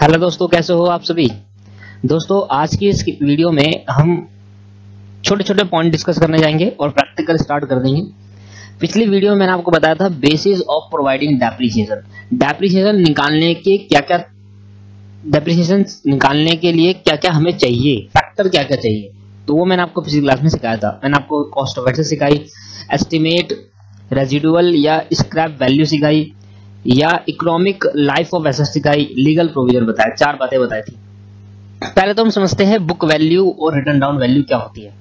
Hello दोस्तों, कैसे हो आप सभी? दोस्तों, आज की इस वीडियो में हम छोटे छोटे पॉइंट डिस्कस करने जाएँगे और प्रैक्टिकल स्टार्ट कर देंगे। पिछली वीडियो में मैंने आपको बताया था basis of providing depreciation depreciation निकालने के क्या क्या डेप्रिसिएशन निकालने के लिए क्या क्या हमें चाहिए? फैक्टर क्या क्या चाहिए? तो वो मैंने आपको पिछली क्लास में सिखाया था। मैंने आपको कॉस्ट ऑफ़ एसेट सिखाई एस्टिमेट रेजिडुअल या स्क्रैप वैल्यू सिखाई या इकोनॉमिक लाइफ ऑफ़ एसेट सिखाई लीगल प्रोविज़न बताया, चार बातें बताई थी। पहले तो हम समझते हैं बुक वैल्यू और रिटर्न डाउन वैल्यू क्या होती है।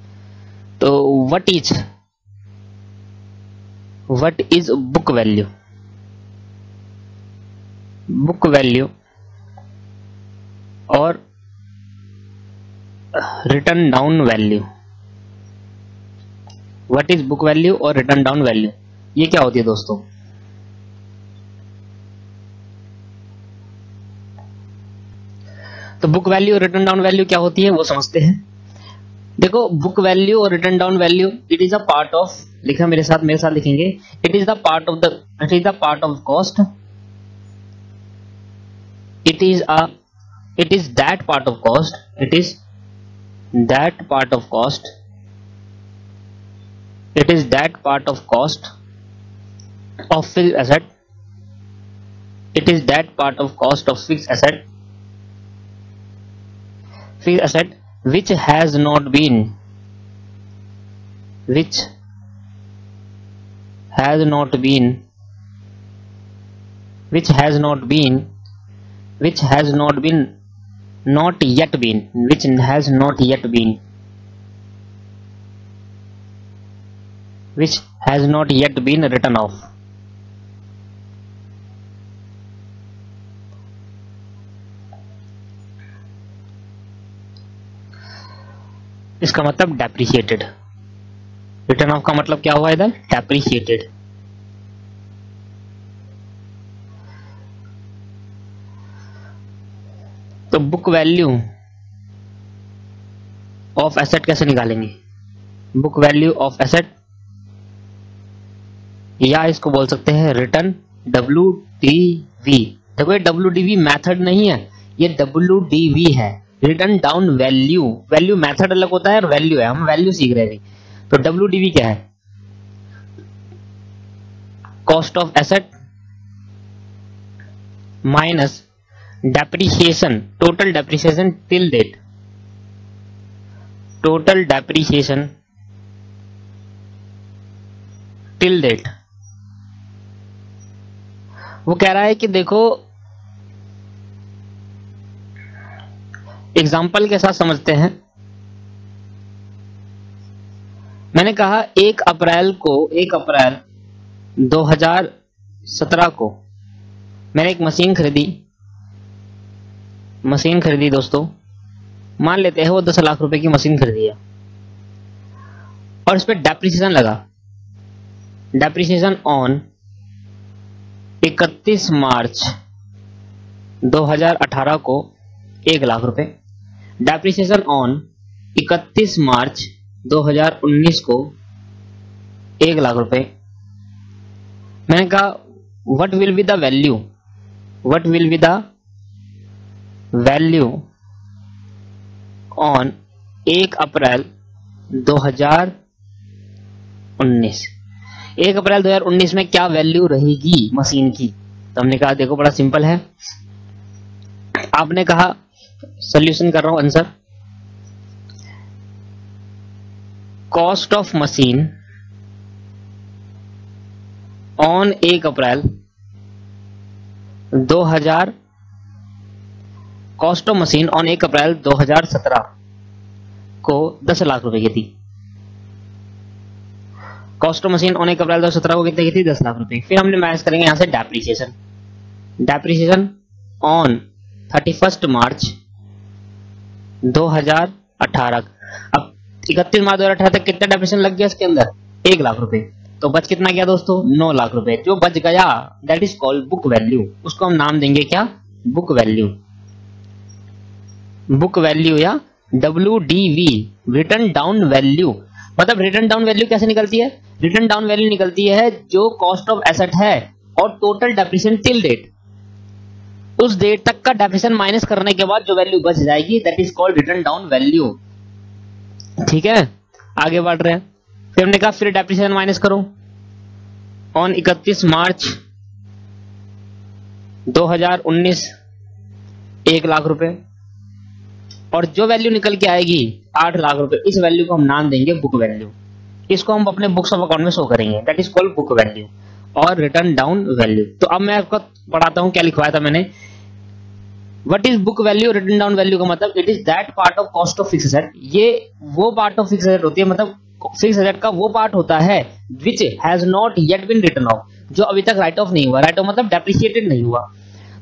तो what is what is book value book value और written down value what is book value और रिटर्न डाउन वैल्यू ये क्या होती है दोस्तों? बुक वैल्यू और रिटर्न डाउन वैल्यू क्या होती है, वो समझते हैं। देखो, बुक वैल्यू और written down value it is a part of लिखा मेरे साथ मेरे साथ लिखेंगे। It is the part of the it is the part of cost it is a it is that part of cost it is that part of cost it is that part of cost of fixed asset. It is that part of cost of fixed asset. Fixed asset which has not been which has not been which has not been which has not been not yet been which has not yet been which has not yet been written off इसका मतलब depreciated return of का मतलब क्या हुआ इधर? Depreciated तो book value of asset कैसे निकालेंगे? बुक वैल्यू ऑफ़ एसेट या इसको बोल सकते हैं रिटर्न डब्ल्यू डी वी देखो ये डब्ल्यू डी वी मैथड नहीं है, ये डब्ल्यू डी वी है। Written down value value method अलग होता है और वैल्यू है। हम वैल्यू सीख रहे हैं तो डब्ल्यू डी वी क्या है? Cost of asset minus depreciation total depreciation till date total depreciation till date वो कह रहा है कि देखो एग्ज़ाम्पल के साथ समझते हैं। मैंने कहा, एक अप्रैल को, एक अप्रैल 2017 को मैंने एक मशीन खरीदी। मशीन खरीदी दोस्तों। मान लेते हैं वो दस लाख रुपए की मशीन खरीदी है। और इस पर डेप्रिसिएशन लगा। डेप्रिसिएशन ऑन 31 मार्च 2018 को एक लाख रुपए। डेप्रिसिएशन ऑन 31 मार्च 2019 को एक लाख रुपए। मैंने कहा what will be the value what will be the value on एक अप्रैल 2019 एक अप्रैल 2019 में क्या वैल्यू रहेगी मशीन की? तो हमने कहा, देखो, बड़ा सिंपल है। आपने कहा सोल्यूशन कर रहा हूँ answer cost of machine on एक April 2000 cost of machine on एक अप्रैल 2017 को 10 लाख रुपए की थी. कॉस्ट ऑफ़ मशीन ऑन एक अप्रैल 2017 को कितने की थी? 10 लाख रुपए फिर हमने मैच करेंगे यहाँ से depreciation depreciation on thirty first March 2018 अब इकतीस मार्च 2018 तक कितना डेप्रेशन लग गया इसके अंदर? एक लाख रुपए। तो बच कितना गया दोस्तों? नौ लाख रुपए। जो बच गया that is called book value उसको हम नाम देंगे क्या? बुक वैल्यू बुक वैल्यू या W D V written down value मतलब रिटर्न डाउन वैल्यू कैसे निकलती है? रिटर्न डाउन वैल्यू निकलती है जो कॉस्ट ऑफ़ एसेट है और टोटल डेप्रिसिएशन टिल डेट उस डेट तक का डेप्रिसिएशन माइनस करने के बाद जो वैल्यू बच जाएगी that is called written down value ठीक है? आगे बढ़ रहे हैं। फिर हमने कहा, फिर डेप्रिसिएशन माइनस करो। ऑन 31 मार्च 2019 एक लाख रुपए। और जो वैल्यू निकल के आएगी, आठ लाख रुपए। इस वैल्यू को हम नाम देंगे बुक वैल्यू इसको हम अपने बुक्स ऑफ़ अकाउंट में शो करेंगे। That is called book value और रिटर्न डाउन वैल्यू तो अब मैं आपको पढ़ाता हूँ, क्या लिखवाया था मैंने? What is book value written down value का मतलब it is that part of cost of fix asset ये वो पार्ट ऑफ़ फिक्स एसेट होती है मतलब फिक्स एसेट का वो पार्ट होता है which has not yet been written off जो अभी तक राइट ऑफ़ नहीं हुआ. राइट ऑफ़ मतलब डेप्रिशिएटेड नहीं हुआ.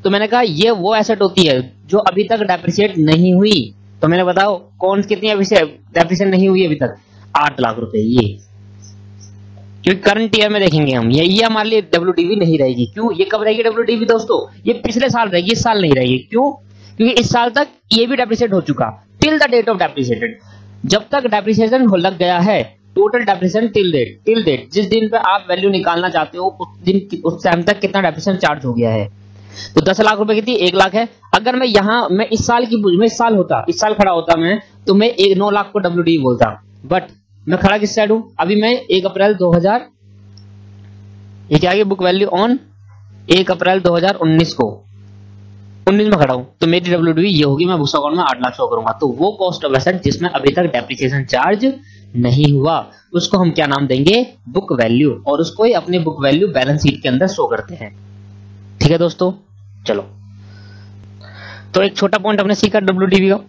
तो मैंने कहा ये वो एसेट होती है जो अभी तक डेप्रिशिएट नहीं हुई. तो मैंने बताओ कौन कितनी अभी डेप्रिशिएट नहीं हुई अभी तक? आठ लाख रुपए, ये. क्योंकि करंट ईयर में देखेंगे हम, ये ये हमारे लिए डब्ल्यू नहीं रहेगी। क्यों? ये कब रहेगी डब्ल्यू दोस्तों? ये पिछले साल रहेगी, इस साल नहीं रहेगी। क्यों? क्योंकि इस साल तक ये भी डेप्रिशिएट हो चुका। Till the date of depreciated जब तक डेप्रिसिएशन हो लग गया है total depreciation till date till date जिस दिन पे आप वैल्यू निकालना चाहते हो, उस दिन उस टाइम तक कितना डेप्रिसिएशन चार्ज हो गया है। तो दस लाख रुपए कितनी एक लाख है। अगर मैं यहाँ, मैं इस साल की, मैं इस साल होता, इस साल खड़ा होता मैं तो मैं एक, नौ लाख को डब्ल्यू बोलता। बट मैं खड़ा किस साइड हूँ? अभी मैं एक अप्रैल 2000 ये क्या बुक वैल्यू ऑन एक अप्रैल 2019 को। 19 में खड़ा हूँ तो मेरी डब्ल्यू ये होगी, मैं बुक्स अकाउंट में आठ लाख शो करूँगा। तो वो कॉस्ट ऑफ़ एसेट जिसमें अभी तक डेप्रिसिएशन चार्ज नहीं हुआ। उसको हम क्या नाम देंगे? बुक वैल्यू और उसको ही अपने बुक वैल्यू बैलेंस शीट के अंदर शो करते हैं। ठीक है दोस्तों? चलो। तो एक छोटा पॉइंट हमने सीखा डब्ल्यू का।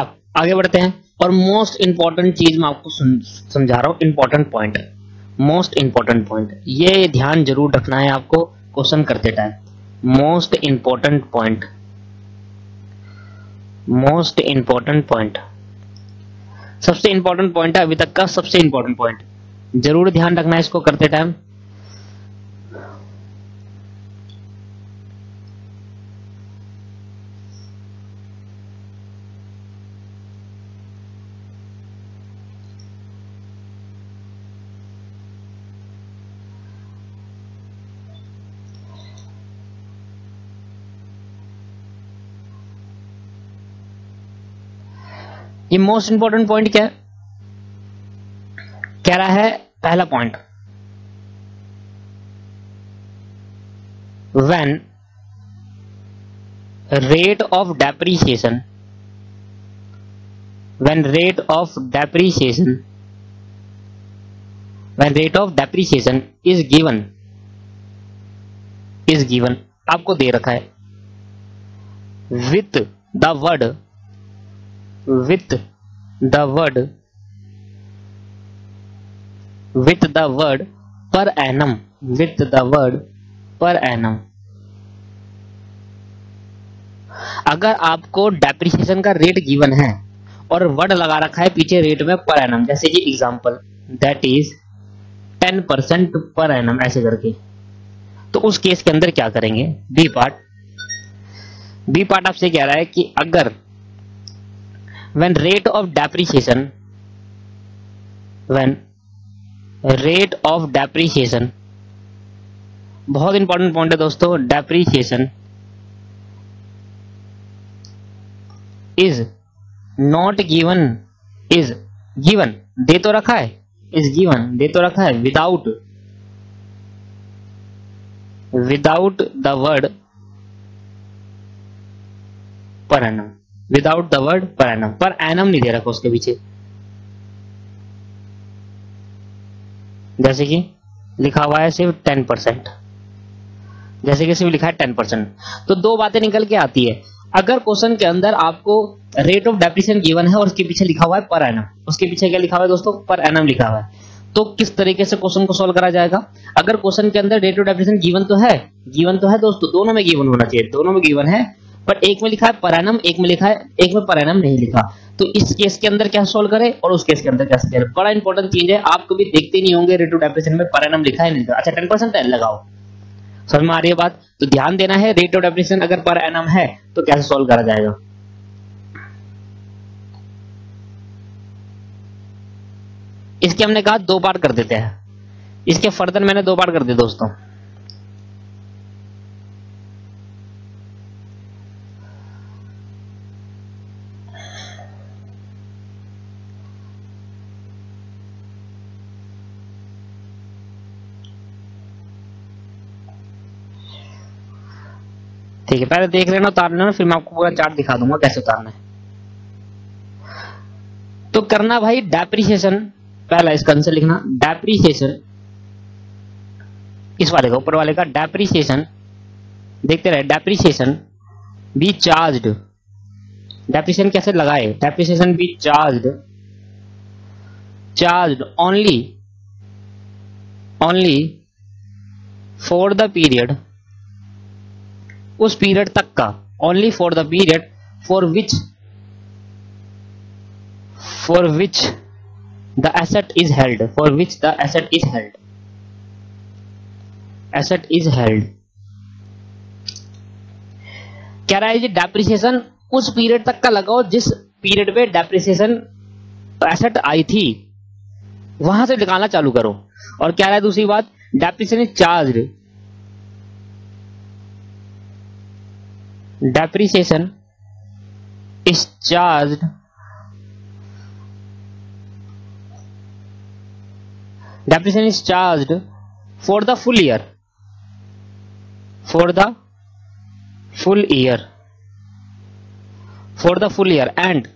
अब आगे बढ़ते हैं। और मोस्ट इंपॉर्टेंट चीज़ मैं आपको समझा रहा हूँ important point most important point ये ध्यान ज़रूर रखना है आपको क्वेश्चन करते time most important point most important point सबसे इंपॉर्टेंट पॉइंट है, अभी तक का सबसे इंपॉर्टेंट पॉइंट ज़रूर ध्यान रखना है इसको करते टाइम ये मोस्ट इंपॉर्टेंट पॉइंट क्या है? कह रहा है पहला point when rate of depreciation when rate of depreciation When rate of depreciation is given is given आपको दे रखा है. With the word with the word, with the word per annum, with the word per annum. अगर आपको depreciation का rate given है और word लगा रखा है पीछे रेट में पर एनम जैसे कि example that is ten percent per annum ऐसे करके। तो उस केस के अंदर क्या करेंगे? बी पार्ट बी पार्ट आपसे कह रहा है कि अगर when rate of depreciation, when rate of depreciation, बहुत इंपॉर्टेंट पॉइंट है दोस्तों depreciation is not given is given दे तो रखा है इज़ गिवन दे तो रखा है without without the word per annum without the word per annum per annum नहीं दे रखा उसके पीछे। जैसे कि लिखा हुआ है सिर्फ़ टेन परसेंट जैसे कि सिर्फ़ लिखा है टेन परसेंट तो दो बातें निकल के आती है। अगर क्वेश्चन के अंदर आपको रेट ऑफ़ डेप्रिसिएशन गिवन है और उसके पीछे लिखा हुआ है पर एनम उसके पीछे क्या लिखा हुआ है दोस्तों? पर एनम लिखा हुआ है। तो किस तरीके से क्वेश्चन को सोल्व करा जाएगा? अगर क्वेश्चन के अंदर रेट ऑफ़ डेप्रिसिएशन गिवन तो है गिवन तो है दोस्तों। दोनों में गिवन होना चाहिए। दोनों में गिवन है बट एक में लिखा है परैनम, एक में लिखा है, एक में परैनम नहीं लिखा। तो इस केस के अंदर क्या सोल्व करें और उस केस के अंदर क्या करें? बड़ा इंपॉर्टेंट चीज़ है आप कभी देखते नहीं होंगे रेट ऑफ़ डेप्रिसिएशन में परैनम लिखा है नहीं लिखा। अच्छा टेन परसेंट लगाओ। समझ में आ रही है बात? तो ध्यान देना है रेट ऑफ़ डेप्रिसिएशन अगर पर एनम है तो कैसे सोल्व करा जाएगा? इसके हमने कहा दो बार कर देते हैं। इसके फर्दर मैंने दो बार कर दिया दोस्तों। ठीक है, पहले देख लेना उतार लेना फिर मैं आपको पूरा चार्ट दिखा दूँगा कैसे उतारना है। तो करना भाई डेप्रीसिएशन पहला इसका आंसर लिखना डेप्रीसिएशन इस वाले का, ऊपर वाले का डेप्रीसिएशन देखते रहे डेप्रीसिएशन बी चार्ज डेप्रीसिएशन कैसे लगाए? Depreciation be charge charge only only for the period उस पीरियड तक का। Only for the period for which for which the asset is held for which the asset is held asset is held कह रहा है जी depreciation उस period तक का लगाओ जिस पीरियड पे डेप्रिसिएशन एसेट आई थी। वहाँ से निकालना चालू करो। और क्या रहा है दूसरी बात? Depreciation is charge depreciation is charged depreciation is charged for the full year. For the full year. For the full year. And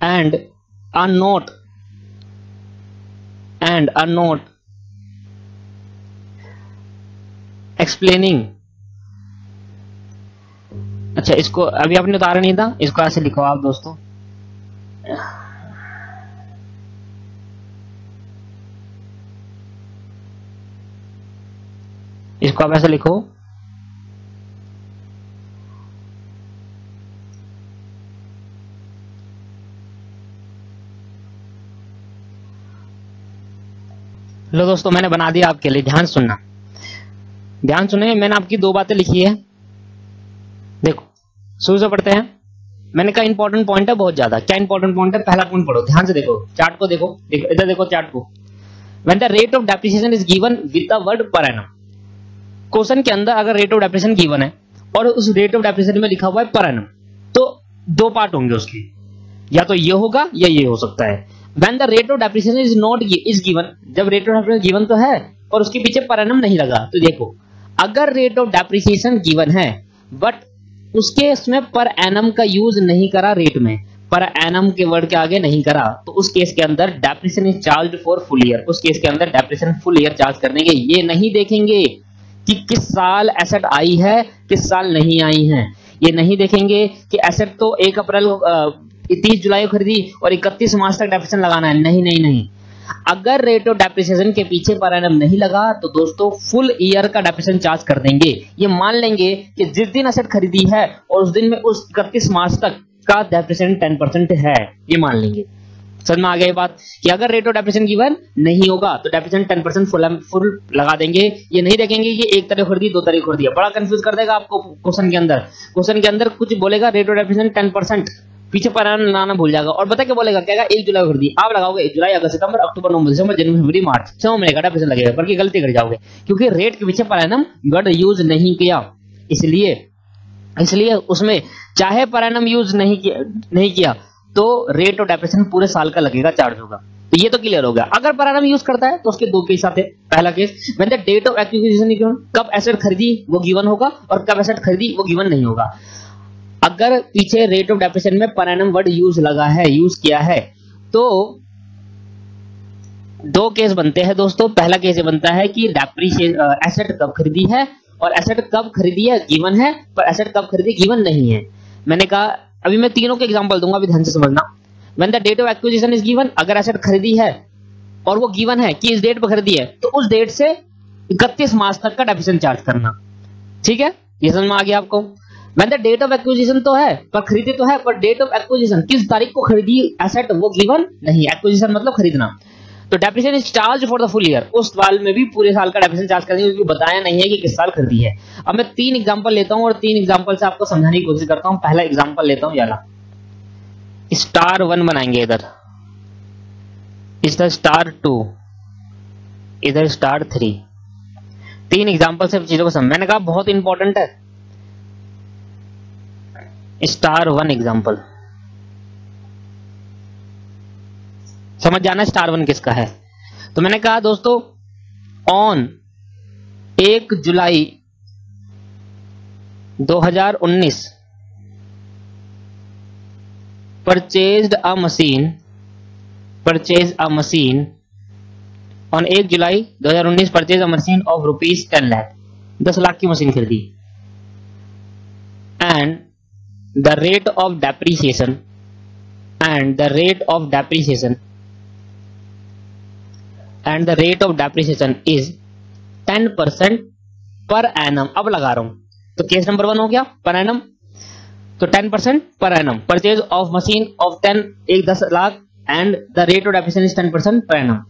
and a note and a note explaining अच्छा इसको, अभी आपने उतारा नहीं था? इसको ऐसे लिखो आप दोस्तों। इसको आप ऐसे लिखो। लो दोस्तों, मैंने बना दिया आपके लिए, ध्यान सुनना। ध्यान सुने मैंने आपकी दो बातें लिखी है। शुरू से पढ़ते हैं। मैंने कहा इंपॉर्टेंट पॉइंट है बहुत ज़्यादा। क्या इंपॉर्टेंट पॉइंट है? पहला पॉइंट पढ़ो। ध्यान से देखो। चार्ट को देखो। इधर देखो चार्ट को। When the rate of depreciation is given with the word per annum question के अंदर अगर रेट ऑफ़ डेप्रेशन गिवन है, और उस रेट ऑफ़ डेप्रेशन में लिखा हुआ है पर एनम तो दो पार्ट होंगे उसके। या तो ये होगा, या ये हो सकता है। When the rate of depreciation is not is given जब रेट ऑफ़ डेप्रिसिएशन गिवन तो है, और उसके पीछे पर एनम नहीं लगा तो देखो। अगर रेट ऑफ़ डेप्रिसिएशन गिवन है बट उसके इसमें पर एनम का यूज़ नहीं करा रेट में। पर एनम के वर्ड के आगे नहीं करा। तो उस केस के अंदर depreciation is charge for full year उस केस के अंदर डेप्रिसिएशन फुल ईयर चार्ज करने के ये नहीं देखेंगे कि किस साल एसेट आई है, किस साल नहीं आई है। ये नहीं देखेंगे कि एसेट तो एक अप्रैल तीस जुलाई को खरीदी और इकतीस मार्च तक डेप्रिसिएशन लगाना है। नहीं नहीं नहीं। अगर रेट ऑफ़ डेप्रिसिएशन के पीछे पर एनम नहीं लगा तो दोस्तों फुल ईयर का डेप्रिसिएशन चार्ज कर देंगे। ये मान लेंगे कि जिस दिन एसेट खरीदी है, और उस दिन में उस इकतीस मार्च तक का डेप्रिसिएशन टेन परसेंट है, ये मान लेंगे। समझ में आ गया बात? कि अगर रेट ऑफ़ डेप्रेशन गिवन नहीं होगा तो depreciation ten percent full full लगा देंगे। ये नहीं देखेंगे कि एक तारीख खरीदी दो तारीख खरीदी बड़ा कंफ्यूज कर देगा आपको क्वेश्चन के अंदर। क्वेश्चन के अंदर कुछ बोलेगा rate of depreciation ten percent पीछे पर लाना भूल जाएगा। और बता क्या बोलेगा? क्या एक जुलाई को खरीदी आप लगाओगे एक जुलाई, अगस्त, सितंबर, अक्टूबर, नवंबर, दिसंबर, जनवरी, फरवरी, मार्च। छह महीने का डेप्रेशन लगेगा। बल्कि गलती कर जाओगे। क्योंकि रेट के पीछे पर एनम गड यूज़ नहीं किया। इसलिए इसलिए उसमें चाहे पर यूज़ नहीं किया नहीं किया तो रेट ऑफ़ डेप्रेशन पूरे साल का लगेगा चार्ज होगा। तो ये तो क्लियर हो गया। अगर पर एनम यूज़ करता है तो उसके दो केस आते हैं। पहला case the date of acquisition कब एसेट खरीदी, वो गिवन होगा, और कब एसेट खरीदी, वो गिवन नहीं होगा। अगर पीछे रेट ऑफ़ डेप्रेशन में पर वर्ड यूज़ लगा है यूज़ किया है तो दो केस बनते हैं दोस्तों। पहला केस ये बनता है कि एसेट कब खरीदी है और एसेट कब खरीदी है गिवन है, पर एसेट कब खरीदी गिवन नहीं है। मैंने कहा, अभी मैं तीनों के एग्जांपल दूँगा, अभी ध्यान से समझना। When the date of acquisition is given अगर एसेट खरीदी है और वो गिवन है कि इस डेट पर खरीदी है तो उस डेट से 31 मार्च तक का डेफिशन चार्ज करना। ठीक है? ये समझ में आ गया आपको? द डेट ऑफ़ एक्विजिशन तो है, पर खरीदी तो है, पर डेट ऑफ़ एक्विजिशन किस तारीख को खरीदी एसेट वो गिवन नहीं एक्विजिशन मतलब खरीदना। तो depreciation is charge for the full year उस साल में भी पूरे साल का डेप्रिसिएशन चार्ज करेंगे क्योंकि बताया नहीं है कि किस साल खरीदी है। अब मैं तीन एग्जांपल लेता हूँ और तीन एग्जांपल से आपको समझाने की कोशिश करता हूँ। पहला एग्जांपल लेता हूँ, याला। स्टार वन बनाएँगे इधर। इधर स्टार टू इधर स्टार थ्री तीन एग्ज़ाम्पल से चीज़ों को समझ मैंने कहा, बहुत इंपॉर्टेंट है। Star one example. समझ जाना स्टार वन किसका है। तो मैंने कहा, दोस्तों, ऑन एक July 2019 purchased a machine purchased a machine on 1 July 2019 purchase a machine of rupees ten lakh, दस लाख की मशीन खरीदी। And the rate of depreciation and the rate of depreciation and the rate of depreciation is ten percent per annum अब लगा रहा हूँ। तो case number one हो गया पर एनम तो ten percent per annum purchase of machine of ten एक दस lakh and the rate of depreciation is ten percent per annum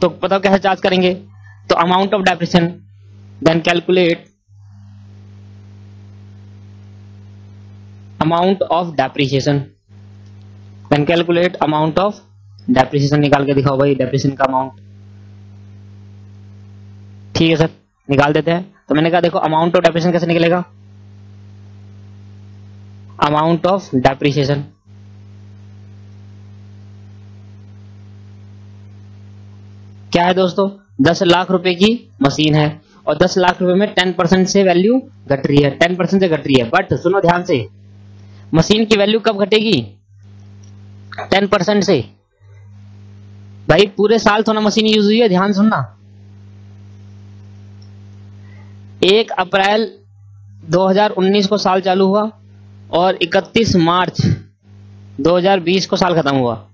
तो बताओ कैसे चार्ज करेंगे? तो amount of depreciation then calculate amount of depreciation then calculate amount of depreciation निकाल के दिखाओ भाई डेप्रिसिएशन का अमाउंट ठीक है सर, निकाल देते हैं। तो मैंने कहा देखो अमाउंट ऑफ़ डेप्रिसिएशन कैसे निकलेगा? अमाउंट ऑफ़ डेप्रिसिएशन क्या है दोस्तों? दस लाख रुपए की मशीन है और दस लाख रुपए में टेन परसेंट से वैल्यू घट रही है टेन परसेंट से घट रही है। बट सुनो ध्यान से मशीन की वैल्यू कब घटेगी? टेन परसेंट से। भाई, पूरे साल थोड़ा मशीन यूज़ हुई है, ध्यान सुनना। एक अप्रैल 2019 को साल चालू हुआ और 31 मार्च 2020 को साल खत्म हुआ।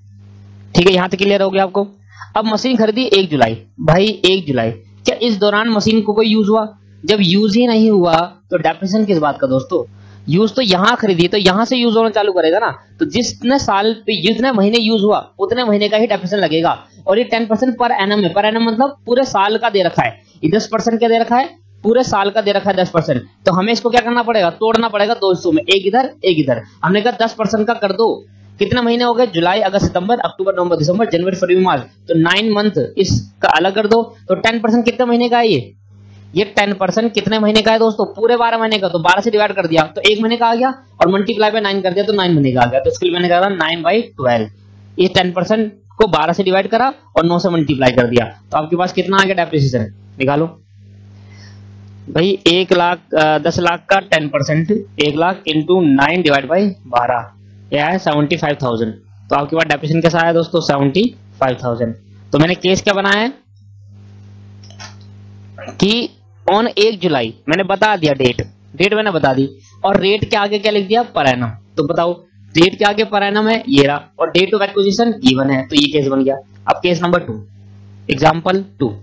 ठीक है, यहाँ तक क्लियर हो गया आपको? अब मशीन खरीदी एक जुलाई। भाई, एक जुलाई। क्या इस दौरान मशीन को कोई यूज़ हुआ? जब यूज़ ही नहीं हुआ तो डेप्रेशन किस बात का दोस्तों? यूज़ तो यहाँ खरीदी तो यहाँ से यूज़ होना चालू करेगा ना। तो जितने साल पे, जितने महीने यूज़ हुआ, उतने महीने का ही डेप्रेशन लगेगा। और ये टेन परसेंट पर एनम है। पर एनम मतलब पूरे साल का दे रखा है। दस परसेंट क्या दे रखा है? पूरे साल का दे रखा है दस परसेंट तो हमें इसको क्या करना पड़ेगा? तोड़ना पड़ेगा दो हिस्सों में। एक इधर एक इधर। हमने कहा दस परसेंट का कर दो। कितने महीने हो गए? जुलाई, अगस्त, सितंबर, अक्टूबर, नवंबर, दिसंबर, जनवरी, फरवरी, मार्च। तो नाइन मंथ इसका अलग कर दो। तो टेन परसेंट कितने महीने का है ये? ये टेन परसेंट कितने महीने का है दोस्तों? पूरे बारह महीने का। तो बारह से डिवाइड कर दिया। तो एक महीने का आ गया और मल्टीप्लाई पे नाइन कर दिया तो नाइन महीने का आ गया। तो इसके लिए मैंने कहा नाइन बाई ट्वेल्व ये टेन परसेंट को बारह से डिवाइड करा और नौ से मल्टीप्लाई कर दिया। तो आपके पास कितना आ गया डेप्रिसिएशन निकालो। भाई, एक लाख दस लाख का टेन परसेंट एक lakh into nine divide by बारह। यह है सेवेंटी फाइव थाउज़ेंड तो आपके पास डेप्रिसिएशन कैसा आया दोस्तों? सेवेंटी फाइव थाउज़ेंड तो मैंने केस क्या बनाया है? कि ऑन एक जुलाई। मैंने बता दिया डेट डेट मैंने बता दी। और रेट के आगे क्या लिख दिया? पर एनम तो बताओ रेट के आगे पर एनम है, ये रहा। और डेट ऑफ़ एक्विजिशन गिवन है। तो ये केस बन गया। अब case number two example two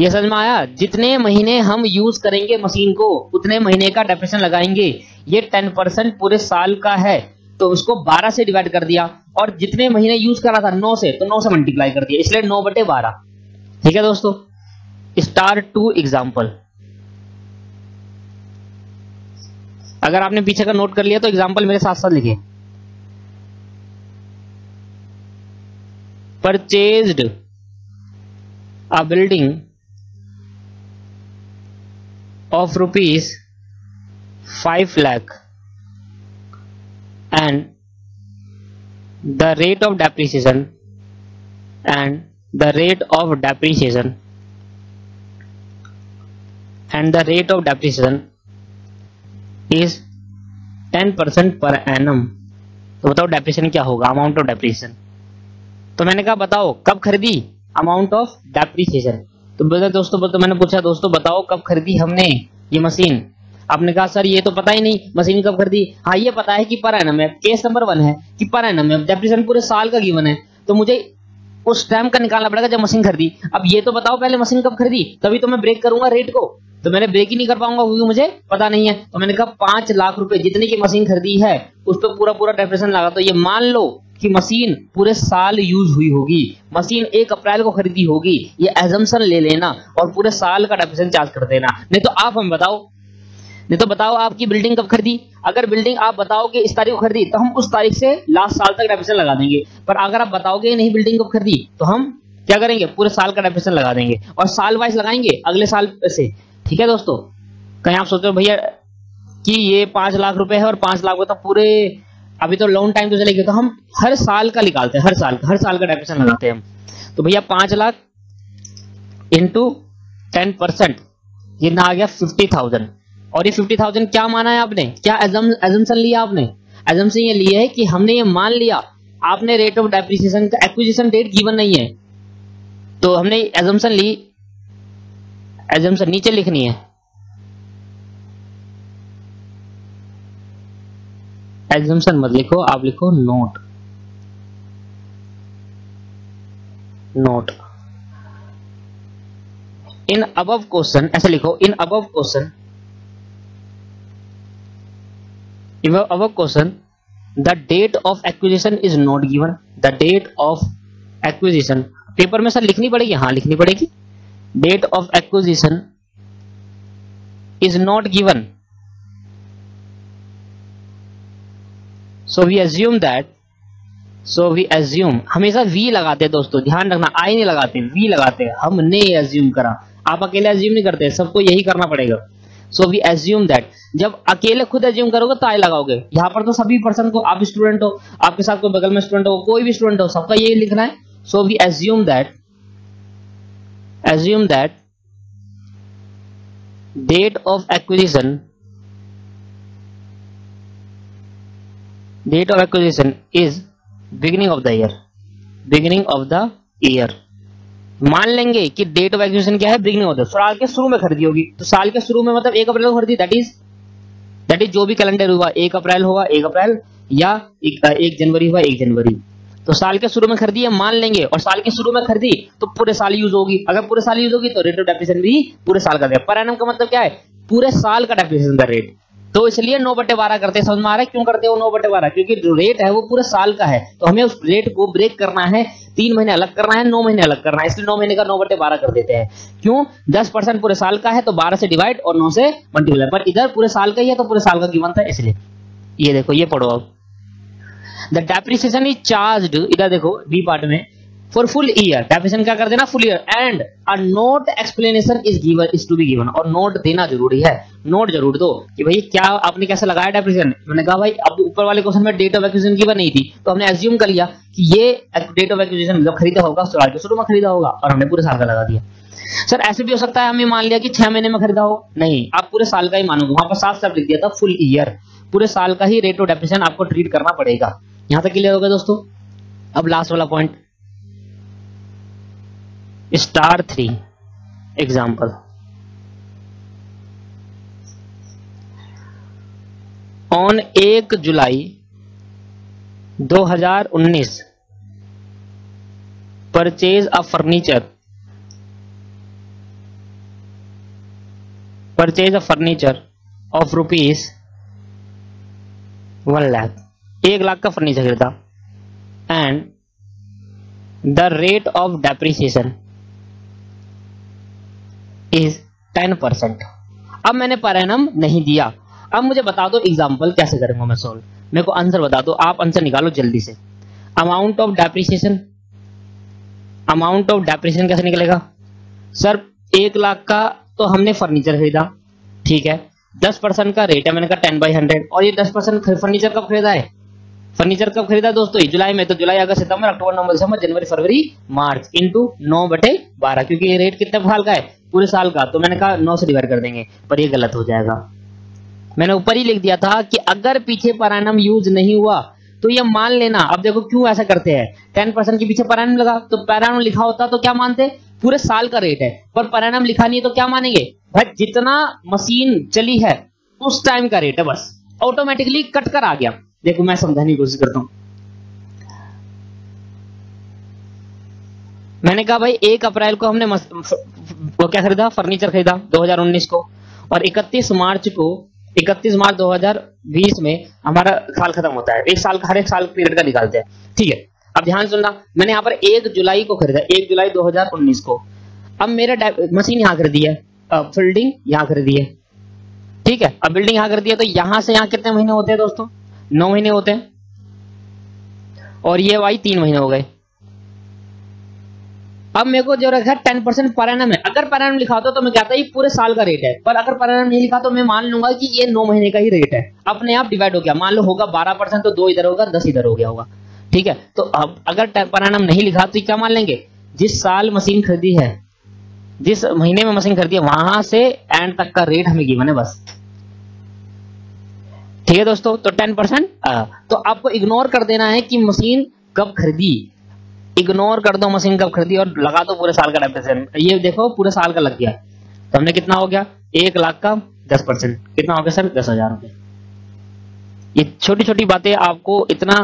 ये समझ में आया? जितने महीने हम यूज़ करेंगे मशीन को, उतने महीने का डेप्रेशन लगाएँगे। ये टेन परसेंट पूरे साल का है। तो उसको बारह से डिवाइड कर दिया। और जितने महीने यूज़ करा था नौ से तो नौ से मल्टीप्लाई कर दिया। इसलिए नौ बटे बारह। ठीक है दोस्तों? Star two example. अगर आपने पीछे का नोट कर लिया तो एग्ज़ाम्पल मेरे साथ साथ लिखे purchase a building of rupees five lakh and the rate of depreciation and the rate of depreciation. And the rate of depreciation is 10 percent per annum तो बताओ डेप्रिसिएशन क्या होगा? अमाउंट ऑफ़ डेप्रिसिएशन तो मैंने कहा, बताओ, कब खरीदी? अमाउंट ऑफ़ डेप्रिसिएशन तो बोले दोस्तों, बोलते मैंने पूछा, दोस्तों, बताओ, कब खरीदी हमने ये मशीन आपने कहा, सर, ये तो पता ही नहीं मशीन कब खरीदी? हाँ ये पता है कि पर एनम है। केस नंबर वन है कि पर एनम है। डेप्रिसिएशन पूरे साल का गिवन है। तो मुझे उस टाइम का निकालना पड़ेगा जब मशीन खरीदी। अब ये तो बताओ, पहले मशीन कब खरीदी? तभी तो मैं ब्रेक करूँगा रेट को। तो मैंने ब्रेक ही नहीं कर पाऊँगा क्योंकि मुझे पता नहीं है। तो मैंने कहा, पाँच लाख रुपए जितने की मशीन खरीदी है, उस पर पूरा पूरा डेप्रेशन लगा। तो ये मान लो कि मशीन पूरे साल यूज़ हुई होगी। मशीन एक अप्रैल को खरीदी होगी। ये एजम्सन ले लेना और पूरे साल का डेप्रेशन चार्ज कर देना। नहीं तो आप हमें बताओ। नहीं तो बताओ आपकी बिल्डिंग कब खरीदी। अगर बिल्डिंग आप बताओगे इस तारीख को खरीदी तो हम उस तारीख से लास्ट साल तक डेप्रेशन लगा देंगे। पर अगर आप बताओगे नहीं बिल्डिंग कब खरीदी तो हम क्या करेंगे? पूरे साल का डेप्रेशन लगा देंगे। और साल वाइज लगाएँगे अगले साल से। ठीक है दोस्तों? कहीं आप सोचो भैया कि ये पाँच लाख रुपए है और पाँच लाख तो पूरे, अभी तो लॉन्ग टाइम तो चलेगी तो हम हर साल का निकालते हैं, हर साल का, हर साल का डेप्रेशन लगाते हैं हम। तो भैया पाँच लाख इंटू टेन परसेंट कितना आ गया फिफ्टी थाउज़ेंड और ये फिफ्टी थाउज़ेंड क्या माना है आपने? क्या एजम्सन लिया आपने? एजम्सन ये लिया है कि हमने ये मान लिया, आपने रेट ऑफ़ डेप्रिसिएशन का एक्विजिशन डेट गिवन नहीं है। तो हमने एजम्सन ली एजम्सन नीचे लिखनी है। एजम्सन मत लिखो, आप लिखो note note in above question ऐसे लिखो in above question in above question the date of acquisition is not given the date of acquisition paper में सर लिखनी पड़ेगी? हाँ लिखनी पड़ेगी। Date of acquisition is not given so we assume that so we assume हमेशा we लगाते हैं दोस्तों, ध्यान रखना आई नहीं लगाते वी लगाते हमने एज्यूम करा। आप अकेले एज्यूम नहीं करते, सबको यही करना पड़ेगा। सो वी एज्यूम दैट जब अकेले खुद एज्यूम करोगे तो आई लगाओगे। यहाँ पर तो सभी पर्सन को, आप स्टूडेंट हो, आपके साथ कोई बगल में स्टूडेंट हो, कोई भी स्टूडेंट हो, सबका यही लिखना है। So we assume that assume that date of acquisition date of acquisition is beginning of the year beginning of the year. मान लेंगे कि डेट ऑफ़ एक्विजिशन क्या है? बिगिनिंग ऑफ़ द साल के शुरू में खरीदी होगी। तो साल के शुरू में मतलब एक अप्रैल को खरीदी। दैट इज़ दैट इज़ जो भी कैलेंडर हुआ एक अप्रैल हुआ एक अप्रैल या एक, एक जनवरी हुआ एक जनवरी। तो साल के शुरू में खरीदी है मान लेंगे, और साल के शुरू में खरीदी तो पूरे साल यूज़ होगी। अगर पूरे साल यूज़ होगी तो रेट ऑफ़ डेप्रिसिएशन भी पूरे साल का देगा। पर एनम का मतलब क्या है? पूरे साल का डेप्रिसिएशन का रेट तो इसलिए नौ बटे बारह करते हैं, समझ में आ रहा है? क्यों करते हो नौ बटे बारह? क्योंकि जो रेट है वो पूरे साल का है। तो हमें उस रेट को ब्रेक करना है, तीन महीने अलग करना है, नौ महीने अलग करना है। इसलिए नौ महीने का नौ बटे बारह कर देते हैं। क्यों? दस परसेंट पूरे साल का है तो बारह से डिवाइड और नौ से मल्टीप्लाई पर इधर पूरे साल का ही है तो पूरे साल का कीमत है इसलिए। ये देखो, ये पढ़ो अब। द डेप्रिसिएशन इज़ चार्ज इधर देखो बी पार्ट में फॉर फुल ईयर डेफिनेशन क्या कर देना? Full year and a note explanation is given is to be given और नोट देना ज़रूरी है। नोट ज़रूर दो कि भाई, क्या आपने कैसे लगाया डेफिनेशन मैंने कहा, भाई, अब ऊपर वाले क्वेश्चन में डेट ऑफ़ एक्विजिशन गिवन नहीं थी। तो हमने एज्यूम कर लिया कि ये डेट ऑफ़ एक्विजिशन जब खरीदा होगा साल के शुरू में खरीदा होगा। और हमने पूरे साल का लगा दिया। सर ऐसे भी हो सकता है हमें मान लिया कि छह महीने में खरीदा हो। नहीं, आप पूरे साल का ही मानोगे। वहाँ पर साफ़ साफ़ लिख दिया था फुल ईयर पूरे साल का ही रेट ऑफ़ डेप्रिसिएशन आपको ट्रीट करना पड़ेगा। यहाँ तक क्लियर हो गया दोस्तों? अब लास्ट वाला point star three example on एक जुलाई 2019 purchase a furniture purchase a furniture of rupees one lakh एक लाख का फर्नीचर खरीदा। And the rate of depreciation is ten percent अब मैंने पर एनम नहीं दिया। अब मुझे बता दो एग्ज़ाम्पल कैसे करूँगा मैं सोल्व मेरे को आंसर बता दो। आप आंसर निकालो जल्दी से। Amount of depreciation amount of depreciation कैसे निकलेगा? सर एक लाख का तो हमने फर्नीचर खरीदा। ठीक है। दस परसेंट का रेट है। मैंने कहा टेन बाई हंड्रेड और ये दस परसेंट फर्नीचर कब खरीदा है? फर्नीचर कब खरीदा दोस्तों? जुलाई में तो जुलाई, अगस्त, सितंबर, अक्टूबर, नवंबर, दिसंबर, जनवरी, फरवरी, मार्च इंटू नौ बटे बारह, क्योंकि ये रेट कितने साल का है? पूरे साल का। तो मैंने कहा नौ से डिवाइड कर देंगे, पर ये गलत हो जाएगा। मैंने ऊपर ही लिख दिया था कि अगर पीछे परानम यूज़ नहीं हुआ तो ये मान लेना। अब देखो क्यों ऐसा करते हैं। टेन परसेंट के पीछे परानम लगा तो पैरानम लिखा होता तो क्या मानते? पूरे साल का रेट है। पर परानम लिखा नहीं है तो क्या मानेंगे? भाई, जितना मशीन चली है, उस टाइम का रेट है बस। ऑटोमेटिकली कट कर आ गया। देखो, मैं समझाने की कोशिश करता हूँ। मैंने कहा, भाई, एक अप्रैल को हमने वो क्या खरीदा? फर्नीचर खरीदा 2019 को। और 31 मार्च को 31 मार्च 2020 में हमारा साल खत्म होता है। एक साल का, हर एक साल पीरियड का निकालते हैं। ठीक है, अब ध्यान सुनना। मैंने यहाँ पर एक जुलाई को खरीदा, एक जुलाई 2019 को। अब मेरा मशीन यहाँ खरीदी है। फिल्डिंग यहाँ खरीदी है। ठीक है, अब बिल्डिंग यहाँ खरीदी है तो यहाँ से यहाँ कितने महीने होते हैं दोस्तों? नौ महीने होते हैं। और ये वाई तीन महीने हो गए। अब मेरे को जो रखा टेन परसेंट पर एनम है। अगर पर एनम लिखा तो मैं कहता पूरे साल का रेट है। पर अगर पर एनम नहीं लिखा तो मैं मान लूँगा कि ये नौ महीने का ही रेट है। अपने आप डिवाइड हो गया। मान लो होगा बारह परसेंट तो दो इधर होगा, दस इधर हो गया होगा। ठीक है? तो अब अगर पर एनम नहीं लिखा तो क्या मान लेंगे? जिस साल मशीन खरीदी है, जिस महीने में मशीन खरीदी है, वहाँ से एंड तक का रेट हमें गिवन है बस। ठीक है दोस्तों? तो टेन परसेंट तो आपको इग्नोर कर देना है कि मशीन कब खरीदी। इग्नोर कर दो मशीन कब खरीदी और लगा दो पूरे साल का डेप्रेशन ये देखो, पूरे साल का लग गया। तो हमने कितना हो गया? एक लाख का दस परसेंट कितना हो गया, सर? दस हज़ार रुपए ये छोटी छोटी बातें आपको इतना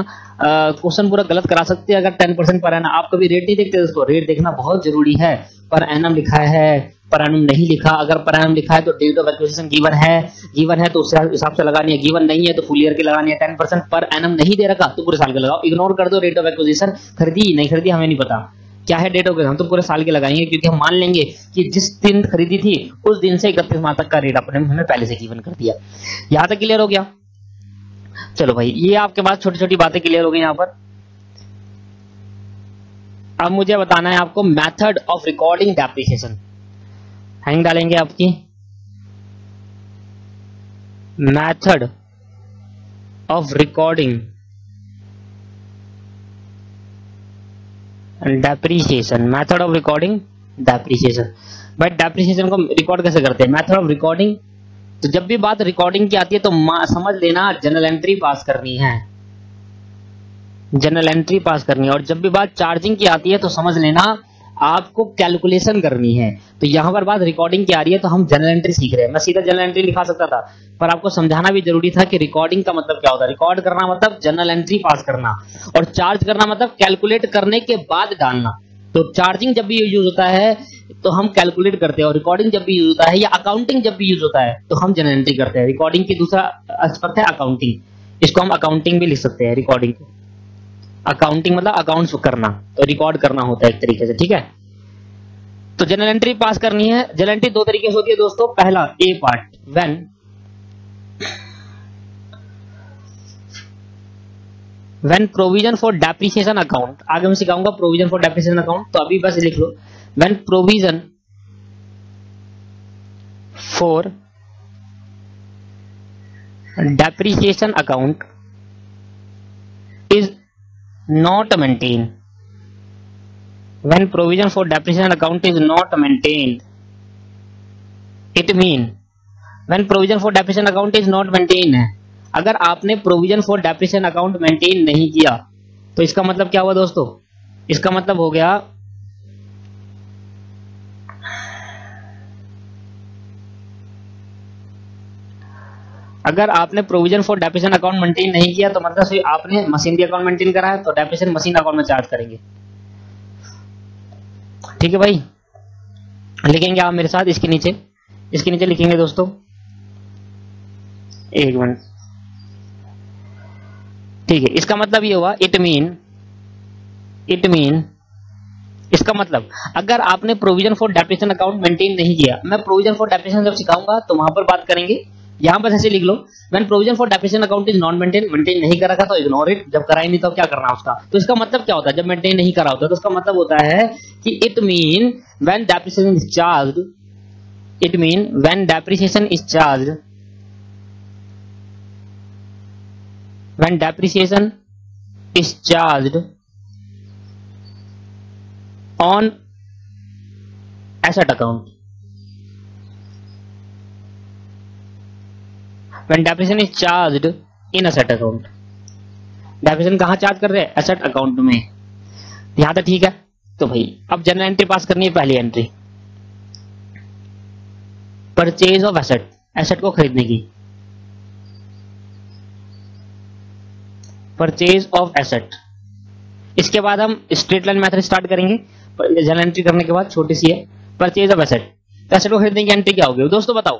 क्वेश्चन पूरा गलत करा सकती है, अगर टेन परसेंट पर आप कभी रेट नहीं देखते दोस्तों रेट देखना बहुत ज़रूरी है। पर एनम लिखा है, पर एनम नहीं लिखा। अगर पर एनम लिखा है तो डेट ऑफ़ एक्विजिशन गिवन है। गिवन है तो उस हिसाब से लगानी है। गिवन नहीं है तो फुल ईयर की लगानी है। टेन परसेंट पर एनम नहीं दे रखा तो पूरे साल का लगाओ। इग्नोर कर दो रेट ऑफ़ एक्विजिशन खरीदी, नहीं खरीदी हमें नहीं पता। क्या है डेट ऑफ़ हम तो पूरे साल के लगाएँगे क्योंकि हम मान लेंगे कि जिस दिन खरीदी थी, उस दिन से इकतीस माह तक का रेट अपने हमें पहले से गिवन कर दिया। यहाँ तक क्लियर हो गया। चलो भाई, ये आपके पास छोटी छोटी बातें क्लियर हो गई यहाँ पर। अब मुझे बताना है आपको method of recording depreciation hang डालेंगे आपकी। Method of recording depreciation method of recording depreciation but depreciation को रिकॉर्ड कैसे करते हैं? मेथड ऑफ़ रिकॉर्डिंग तो जब भी बात रिकॉर्डिंग की आती है तो समझ लेना जनरल एंट्री पास करनी है। जनरल एंट्री पास करनी है। और जब भी बात चार्जिंग की आती है तो समझ लेना आपको कैलकुलेशन करनी है। तो यहाँ पर बात रिकॉर्डिंग की आ रही है तो हम जनरल एंट्री सीख रहे हैं। मैं सीधा जनरल एंट्री लिखा सकता था, पर आपको समझाना भी ज़रूरी था कि रिकॉर्डिंग का मतलब क्या होता है। रिकॉर्ड करना मतलब जनरल एंट्री पास करना और चार्ज करना मतलब कैलकुलेट करने के बाद डालना। तो चार्जिंग जब भी यूज़ होता है तो हम कैलकुलेट करते हैं और रिकॉर्डिंग जब भी यूज़ होता है या अकाउंटिंग जब भी यूज़ होता है तो हम जनरल एंट्री करते हैं। रिकॉर्डिंग की दूसरा अस्पत है अकाउंटिंग इसको हम अकाउंटिंग भी लिख सकते हैं रिकॉर्डिंग को। अकाउंटिंग मतलब अकाउंट्स करना तो रिकॉर्ड करना होता है एक तरीके से, ठीक है? तो जनरल एंट्री पास करनी है। जनरल एंट्री दो तरीके से होती है दोस्तों। पहला A part when when provision for depreciation account आगे मैं सिखाऊँगा प्रोविज़न फॉर डेप्रिसिएशन अकाउंट तो अभी बस लिख लो। When provision for depreciation account is not maintain when provision for depreciation account is not maintain it mean when provision for depreciation account is not maintain है अगर आपने provision for depreciation account maintain नहीं किया तो इसका मतलब क्या हुआ दोस्तों? इसका मतलब हो गया, अगर आपने provision for depreciation account maintain नहीं किया तो मतलब आपने मशीन की अकाउंट मेंटेन करा है तो डेप्रिसिएशन मशीन अकाउंट में चार्ज करेंगे। ठीक है भाई? लिखेंगे आप मेरे साथ, इसके नीचे। इसके नीचे लिखेंगे दोस्तों। एक मिनट। ठीक है, इसका मतलब ये हुआ इट मीन इट मीन इसका मतलब अगर आपने provision for depreciation account maintain नहीं किया, मैं प्रोविज़न फॉर डेप्रिसिएशन जब सिखाऊँगा तो वहाँ पर बात करेंगे, यहाँ पर ऐसे लिख लो when provision for depreciation account is non maintain maintain नहीं करा था तो इग्नोर इट जब कराई नहीं तो क्या करना उसका? तो इसका मतलब क्या होता है? जब मेंटेन नहीं करा होता तो उसका मतलब होता है कि it mean when depreciation is charged it mean when depreciation is charged when depreciation is charged on asset account when depreciation is charged in asset account. Depreciation कहाँ चार्ज कर रहे हैं? एसेट अकाउंट में। यहाँ तक ठीक है। तो भाई, अब जनरल एंट्री पास करनी है पहली entry purchase of asset asset को खरीदने की। परचेज ऑफ़ एसेट इसके बाद हम स्ट्रेट लाइन मेथड स्टार्ट करेंगे। जनरल एंट्री करने के बाद छोटी सी है परचेज ऑफ़ एसेट एसेट को खरीदने की एंट्री क्या होगी? दोस्तों बताओ।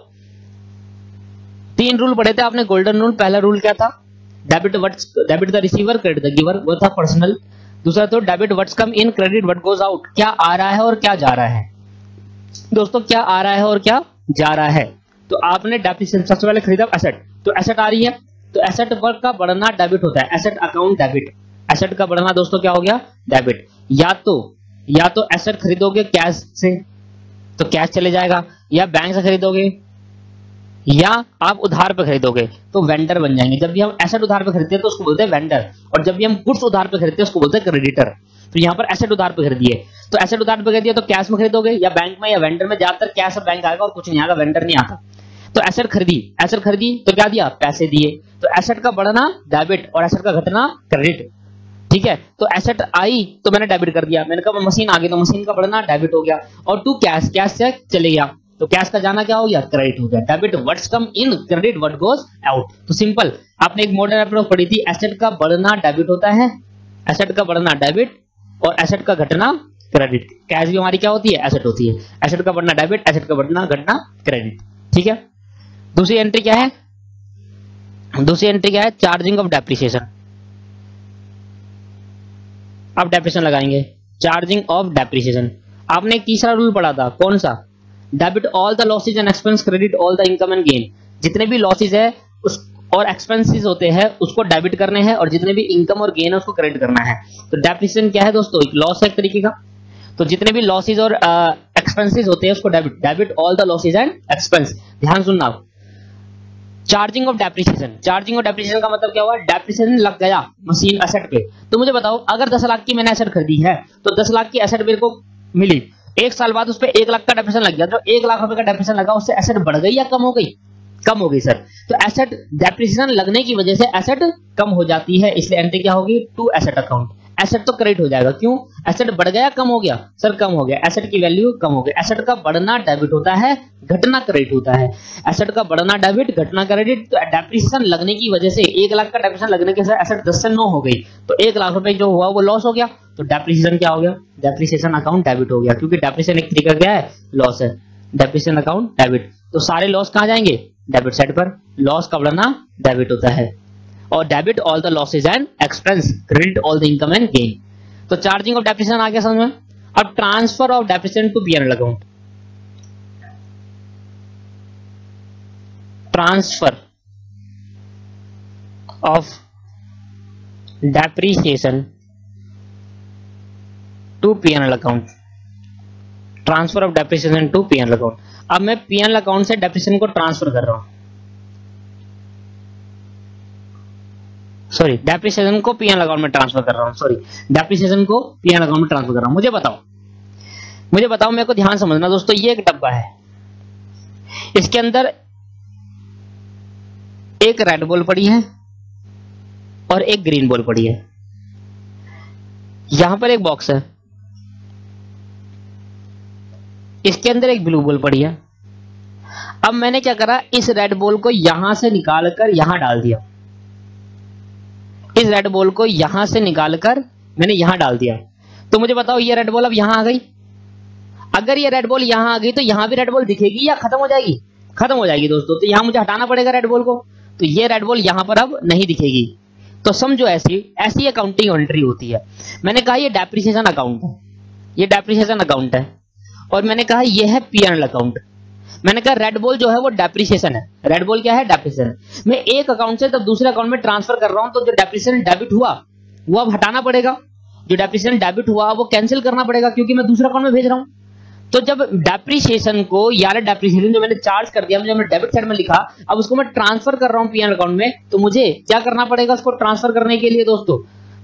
तीन रूल पढ़े थे आपने गोल्डन रूल पहला रूल क्या था? Debit what's debit the receiver credit the giver वो था पर्सनल दूसरा तो debit what's come in credit what goes out क्या आ रहा है और क्या जा रहा है? दोस्तों, क्या आ रहा है और क्या जा रहा है? तो आपने सबसे पहले खरीदा एसेट तो एसेट आ रही है। तो एसेट वर्क का बढ़ना डेबिट होता है एसेट अकाउंट डेबिट एसेट का बढ़ना दोस्तों क्या हो गया? डेबिट या तो या तो एसेट खरीदोगे कैश से तो कैश चले जाएगा, या बैंक से खरीदोगे, या आप उधार पे खरीदोगे तो वेंडर बन जाएँगे। जब भी हम एसेट उधार पे खरीदते हैं तो उसको बोलते हैं वेंडर और जब भी हम गुड्स उधार पे खरीदते हैं, उसको बोलते हैं क्रेडिटर तो यहाँ पर एसेट उधार पे खरीदिए। तो एसेट उधार पे दिया तो कैश में खरीदोगे, या बैंक में, या वेंडर में, ज़्यादातर कैश और बैंक आएगा और कुछ नहीं आएगा वेंडर नहीं आता। तो एसेट खरीदी एसेट खरीदी तो क्या दिया? पैसे दिए। तो एसेट का बढ़ना डेबिट और एसेट का घटना क्रेडिट ठीक है? तो एसेट आई तो मैंने डेबिट कर दिया। मैंने कहा मशीन आ गई तो मशीन का बढ़ना डेबिट हो गया। और टू कैश कैश से चले गया। तो कैश का जाना क्या हो गया? क्रेडिट हो गया। Debit what's come in credit what goes out तो सिंपल आपने एक मॉडर्न अप्रोच पढ़ी थी। एसेट का बढ़ना डेबिट होता है। एसेट का बढ़ना डेबिट और एसेट का घटना क्रेडिट कैश भी हमारी क्या होती है? एसेट होती है। एसेट का बढ़ना डेबिट एसेट का बढ़ना, घटना क्रेडिट ठीक है? दूसरी एंट्री क्या है? दूसरी एंट्री क्या है? चार्जिंग ऑफ़ डेप्रिसिएशन अब डेप्रिसिएशन लगाएँगे. चार्जिंग ऑफ़ डेप्रिसिएशन आपने एक तीसरा रूल पढ़ा था. कौन सा? Debit all the losses and expense credit all the income and gain जितने भी लॉसेज है उस और एक्सपेंसेस होते हैं उसको डेबिट करने हैं और जितने भी इनकम और गेन है उसको क्रेडिट करना है. तो डेप्रिसिएशन क्या है दोस्तों? एक लॉस है एक तरीके का. तो जितने भी लॉसेज और एक्सपेंसेस uh, होते हैं उसको debit debit all the losses and expense ध्यान सुनना. Charging of depreciation charging of depreciation का मतलब क्या हुआ? डेप्रिसिएशन लग गया मशीन एसेट पे। तो मुझे बताओ, अगर दस लाख की मैंने एसेट खरीदी है तो दस लाख की एसेट मेरे को मिली। एक साल बाद उस पर एक लाख का डेप्रिसिएशन लग गया। तो एक लाख रुपए का डेप्रिसिएशन लगा, उससे एसेट बढ़ गई या कम हो गई? कम हो गई सर तो एसेट डेप्रिसिएशन लगने की वजह से एसेट कम हो जाती है, इसलिए एंट्री क्या होगी? टू एसेट अकाउंट एसेट तो क्रेडिट हो जाएगा। क्यों? एसेट बढ़ गया, कम हो गया। सर कम हो गया। एसेट की वैल्यू कम हो गया एसेट का बढ़ना डेबिट होता है, घटना क्रेडिट होता है। एसेट का बढ़ना डेबिट घटना क्रेडिट तो डेप्रिसिएशन लगने की वजह से एक लाख का डेप्रिसिएशन लगने के साथ एसेट दस से नौ हो गई। तो एक लाख रुपए जो हुआ, वो लॉस हो गया। तो डेप्रिसिएशन क्या हो गया? डेप्रिसिएशन अकाउंट डेबिट हो गया। क्योंकि डेप्रिसिएशन एक तरीका क्या है? लॉस है। डेप्रिसिएशन अकाउंट डेबिट तो सारे लॉस कहाँ जाएँगे? डेबिट साइड पर। लॉस का बढ़ना डेबिट होता है। और debit all the losses and expense credit all the income and gain तो चार्जिंग ऑफ़ डेप्रिसिएशन आ गया समझ में? अब transfer of depreciation to PNL account transfer of depreciation to PNL account transfer of depreciation to PNL account अब मैं PNL account से depreciation को ट्रांसफ़र कर रहा हूँ. सॉरी डेप्रिसिएशन को पीएन अकाउंट में ट्रांसफ़र कर रहा हूँ सॉरी डेप्रिसिएशन को पीएन अकाउंट में ट्रांसफ़र कर रहा हूँ। मुझे बताओ मुझे बताओ, मेरे को ध्यान समझना दोस्तों, ये एक डब्बा है। इसके अंदर एक रेड बॉल पड़ी है और एक ग्रीन बॉल पड़ी है। यहाँ पर एक बॉक्स है। इसके अंदर एक ब्लू बॉल पड़ी है। अब मैंने क्या करा, इस रेड बॉल को यहाँ से निकालकर यहाँ डाल दिया। इस रेड बॉल को यहाँ से निकालकर मैंने यहाँ डाल दिया। तो मुझे बताओ, ये रेड बॉल अब यहाँ आ गई? अगर ये रेड बॉल यहाँ आ गई तो यहाँ भी रेड बॉल दिखेगी या खत्म हो जाएगी? खत्म हो जाएगी दोस्तों तो यहाँ मुझे हटाना पड़ेगा रेड बॉल को। तो ये रेड बॉल यहाँ पर अब नहीं दिखेगी। तो समझो ऐसी ऐसी अकाउंटिंग एंट्री होती है। मैंने कहा ये डेप्रिसिएशन अकाउंट है। ये डेप्रिसिएशन अकाउंट है। और मैंने कहा ये है पीएनएल अकाउंट मैंने कहा रेड बॉल जो है वो डेप्रिसिएशन है. रेड बॉल क्या है? डेप्रिसिएशन मैं एक अकाउंट से तब दूसरे अकाउंट में ट्रांसफ़र कर रहा हूँ तो जो डेप्रिसिएशन डेबिट हुआ, वो अब हटाना पड़ेगा। जो डेप्रिसिएशन डेबिट हुआ, वो कैंसिल करना पड़ेगा, क्योंकि मैं दूसरे अकाउंट में भेज रहा हूँ। तो जब डेप्रिसिएशन को यार डेप्रिसिएशन जो मैंने चार्ज कर दिया मुझे मैं डेबिट साइड में लिखा, अब उसको मैं ट्रांसफ़र कर रहा हूँ पीएन अकाउंट में तो मुझे क्या करना पड़ेगा उसको ट्रांसफ़र करने के लिए, दोस्तों?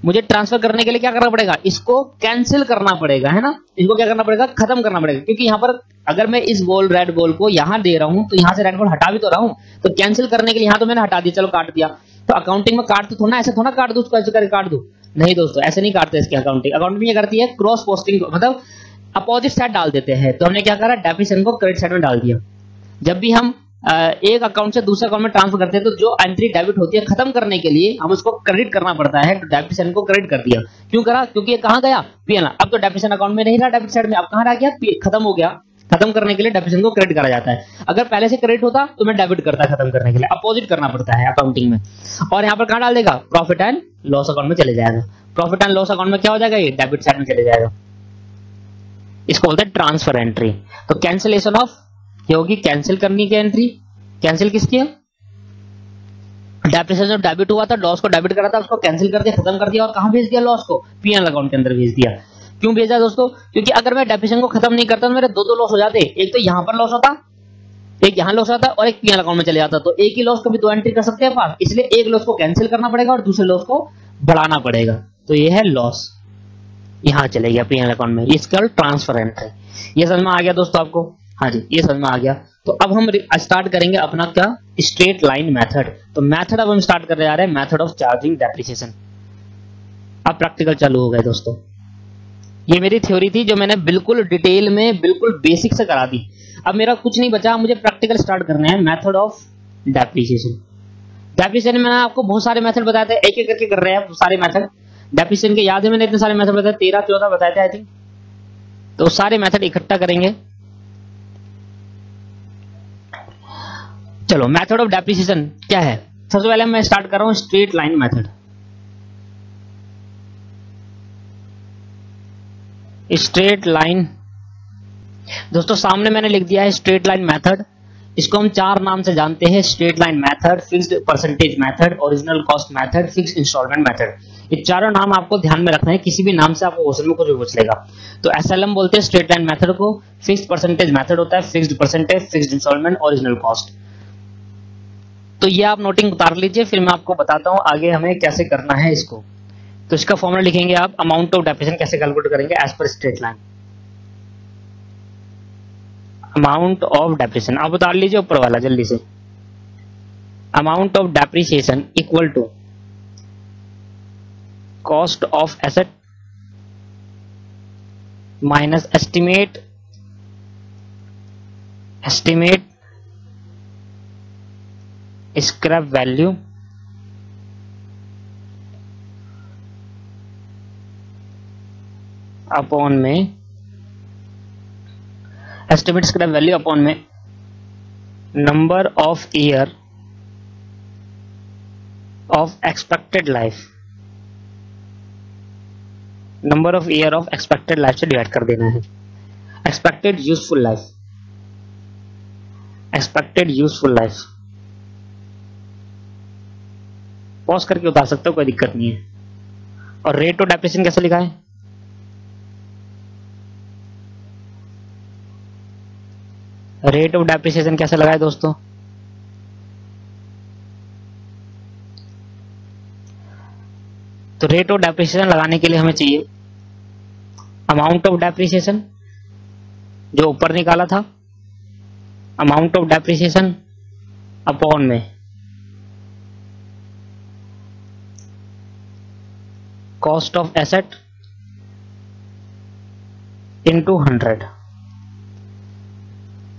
मुझे ट्रांसफ़र करने के लिए क्या करना पड़ेगा? इसको कैंसिल करना पड़ेगा, है ना? इसको क्या करना पड़ेगा? खत्म करना पड़ेगा। क्योंकि यहाँ पर अगर मैं इस बॉल रेड बॉल को यहाँ दे रहा हूँ तो यहाँ से रेड बॉल हटा भी तो रहा हूँ। तो कैंसिल करने के लिए यहाँ तो मैंने हटा दिया, चलो काट दिया। तो अकाउंटिंग में काट तो थोड़ा ऐसे थोड़ा काट दू उसको, ऐसे करके काट दू? नहीं दोस्तों, ऐसे नहीं काटते इसकी अकाउंटिंग अकाउंटिंग ये करती है क्रॉस पोस्टिंग मतलब अपोजिट साइड डाल देते हैं। तो हमने क्या करा? डेफिशन को क्रेडिट साइड में डाल दिया। जब भी हम एक अकाउंट से दूसरे अकाउंट में ट्रांसफ़र करते हैं तो जो एंट्री डेबिट होती है खत्म करने के लिए हम उसको क्रेडिट करना पड़ता है तो डेबिट को क्रेडिट कर दिया। क्यों करा? क्योंकि ये कहाँ गया? पीएनएल अब तो डेबिट अकाउंट में नहीं रहा डेबिट साइड में, अब कहाँ रह गया? खत्म हो गया। खत्म करने के लिए डेबिशन को क्रेडिट करा जाता है। अगर पहले से क्रेडिट होता तो मैं डेबिट करता खत्म करने के लिए। अपोजिट करना पड़ता है अकाउंटिंग में। और यहाँ पर कहाँ डाल देगा? प्रॉफिट एंड लॉस अकाउंट में चले जाएगा। प्रॉफिट एंड लॉस अकाउंट में क्या हो जाएगा? ये डेबिट साइड में चले जाएगा। इसको बोलते हैं ट्रांसफ़र एंट्री तो कैंसिलेशन ऑफ़ ये होगी कैंसिल करनी क्या एंट्री कैंसिल किसकी है? डेप्रिसिएशन डेबिट हुआ था लॉस को डेबिट करा था, उसको कैंसिल कर दिया, खत्म कर दिया, और कहाँ भेज दिया लॉस को? पीएनएल अकाउंट के अंदर भेज दिया। क्यों भेजा दोस्तों? क्योंकि अगर मैं डेप्रिसिएशन को खत्म नहीं करता तो मेरे दो दो लॉस हो जाते। एक तो यहाँ पर लॉस होता, एक यहाँ लॉस आता और एक पीएनएल अकाउंट में चले जाता। तो एक ही लॉस को भी दो एंट्री कर सकते हैं पास इसलिए एक लॉस को कैंसिल करना पड़ेगा और दूसरे लॉस को बढ़ाना पड़ेगा। तो ये है लॉस यहाँ चलेगी पीएनएल अकाउंट में। इसका ट्रांसफ़र एंट्री ये समझ में आ गया दोस्तों आपको? हाँ जी, ये समझ में आ गया। तो अब हम स्टार्ट करेंगे अपना क्या? स्ट्रेट लाइन मेथड तो मेथड अब हम स्टार्ट कर रहे हैं मेथड ऑफ़ चार्जिंग डेप्रिसिएशन अब प्रैक्टिकल चालू हो गए दोस्तों। ये मेरी थ्योरी थी जो मैंने बिल्कुल डिटेल में, बिल्कुल बेसिक से करा दी। अब मेरा कुछ नहीं बचा, मुझे प्रैक्टिकल स्टार्ट करना है मेथड ऑफ़ डेप्रिसिएशन डेप्रिसिएशन मैंने आपको बहुत सारे मेथड बताए थे एक एक करके कर रहे हैं सारे मेथड डेप्रिसिएशन के याद है मैंने इतने सारे मेथड बताए तेरह, चौदह बताए थे आई थिंक तो सारे मेथड इकट्ठा करेंगे। चलो मेथड ऑफ़ डेप्रिसिएशन क्या है? सबसे पहले मैं स्टार्ट कर रहा हूँ straight line method straight line दोस्तों, सामने मैंने लिख दिया है स्ट्रेट लाइन मेथड इसको हम चार नाम से जानते हैं straight line method fixed percentage method original cost method fixed installment method ये चारों नाम आपको ध्यान में रखना है, किसी भी नाम से आपको क्वेश्चन में कुछ भी पूछ लेगा। तो एसएलएम बोलते हैं स्ट्रेट लाइन मेथड को फिक्स्ड परसेंटेज मेथड होता है fixed percentage fixed installment original cost तो ये आप नोटिंग उतार लीजिए, फिर मैं आपको बताता हूँ आगे हमें कैसे करना है इसको। तो इसका फॉर्मूला लिखेंगे आप अमाउंट ऑफ़ डेप्रेशन कैसे कैलकुलेट करेंगे as per straight line amount of depreciation आप उतार लीजिए ऊपर वाला जल्दी से। Amount of depreciation equal to cost of asset minus estimate estimate scrap value upon में एस्टिमेट स्क्रैप वैल्यू अपॉन में number of year of expected life number of year of expected life से डिवाइड कर देना है। Expected useful life expected useful life pause करके उतार सकते हो, कोई दिक्कत नहीं है। और रेट ऑफ़ डेप्रेशन कैसे लिखा है? रेट ऑफ़ डेप्रिसिएशन कैसे लगाए दोस्तों? तो रेट ऑफ़ डेप्रिसिएशन लगाने के लिए हमें चाहिए अमाउंट ऑफ़ डेप्रिसिएशन जो ऊपर निकाला था अमाउंट ऑफ़ डेप्रिसिएशन अपॉन में। Cost of asset into hundred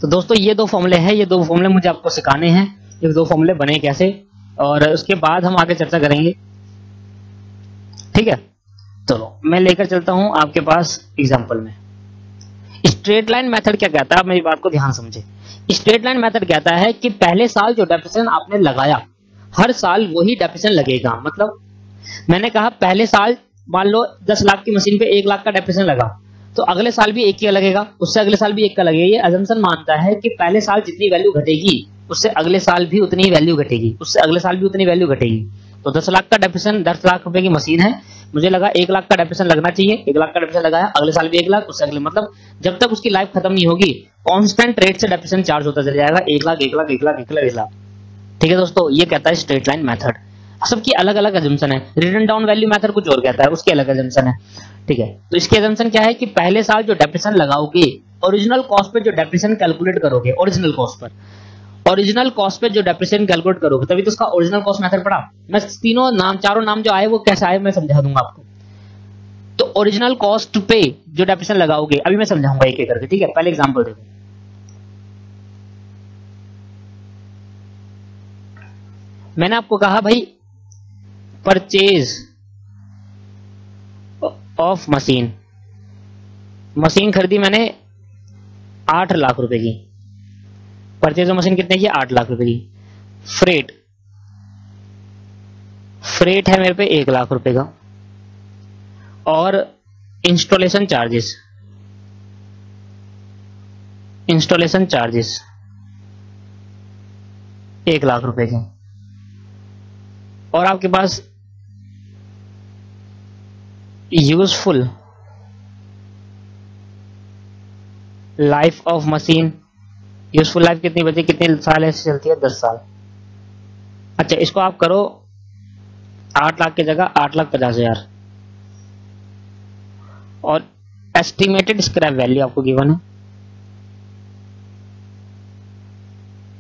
तो दोस्तों, ये दो फॉर्मूले हैं, ये दो फॉर्मूले मुझे आपको सिखाने हैं, ये दो फॉर्मूले बने कैसे? और उसके बाद हम आगे चर्चा करेंगे। ठीक है? चलो, मैं लेकर चलता हूँ आपके पास एग्जांपल में। स्ट्रेट लाइन मेथड क्या कहता है? आप मेरी बात को ध्यान समझे। स्ट्रेट लाइन मेथड कहता है कि पहले साल जो डेप्रेशन आपने लगाया, हर साल वही डेप्रेशन लगेगा। मतलब मैंने कहा, पहले साल मान लो दस लाख की मशीन पे एक लाख का डेप्रेशन लगा तो अगले साल भी एक का लगेगा, उससे अगले साल भी एक का लगेगा। ये अजम्पन मानता है कि पहले साल जितनी वैल्यू घटेगी, उससे अगले साल भी उतनी वैल्यू घटेगी, उससे अगले साल भी उतनी वैल्यू घटेगी। तो दस लाख का डेप्रेशन दस लाख रुपए की मशीन है, मुझे लगा एक लाख का डेप्रेशन लगना चाहिए, एक लाख का डेप्रेशन लगाया, अगले साल भी एक लाख, उससे अगले मतलब जब तक उसकी लाइफ खत्म नहीं होगी कॉन्स्टेंट रेट से डेप्रेशन चार्ज होता चला जाएगा, एक लाख एक लाख एक लाख एक लाख एक लाख। ठीक है दोस्तों, ये कहता है स्ट्रेट लाइन मेथड सबकी अलग अलग एजम्पन है। रिटर्न डाउन वैल्यू मेथड कुछ और कहता है, उसकी अलग एजम्पन है। ठीक है? तो इसकी एजम्पन क्या है कि पहले साल जो डेप्रेशन लगाओगे ओरिजिनल कॉस्ट पे जो डेप्रेशन कैलकुलेट करोगे ओरिजिनल कॉस्ट पर। ओरिजिनल कॉस्ट पे जो डेप्रेशन कैलकुलेट करोगे, तभी तो उसका ओरिजिनल कॉस्ट मेथड पड़ा मैं तीनों नाम, चारों नाम जो आए, वो कैसे आए, मैं समझा दूँगा आपको। तो ओरिजिनल कॉस्ट पे जो डेप्रेशन लगाओगे, अभी मैं समझाऊँगा एक एक करके, ठीक है? पहले एग्जांपल देखो। मैंने आपको कहा, भाई परचेज ऑफ़ मशीन मशीन खरीदी मैंने आठ लाख रुपए की। परचेज ऑफ़ मशीन कितने की? आठ लाख रुपए की। फ्रेट फ्रेट है मेरे पे एक लाख रुपए का। और इंस्टॉलेशन चार्जेस इंस्टॉलेशन चार्जेस एक लाख रुपए के। और आपके पास useful life of machine useful life कितनी बची? कितने साल ऐसे चलती है? दस साल। अच्छा इसको आप करो आठ लाख की जगह आठ लाख पचास हज़ार। और एस्टिमेटेड स्क्रैप वैल्यू आपको गिवन है।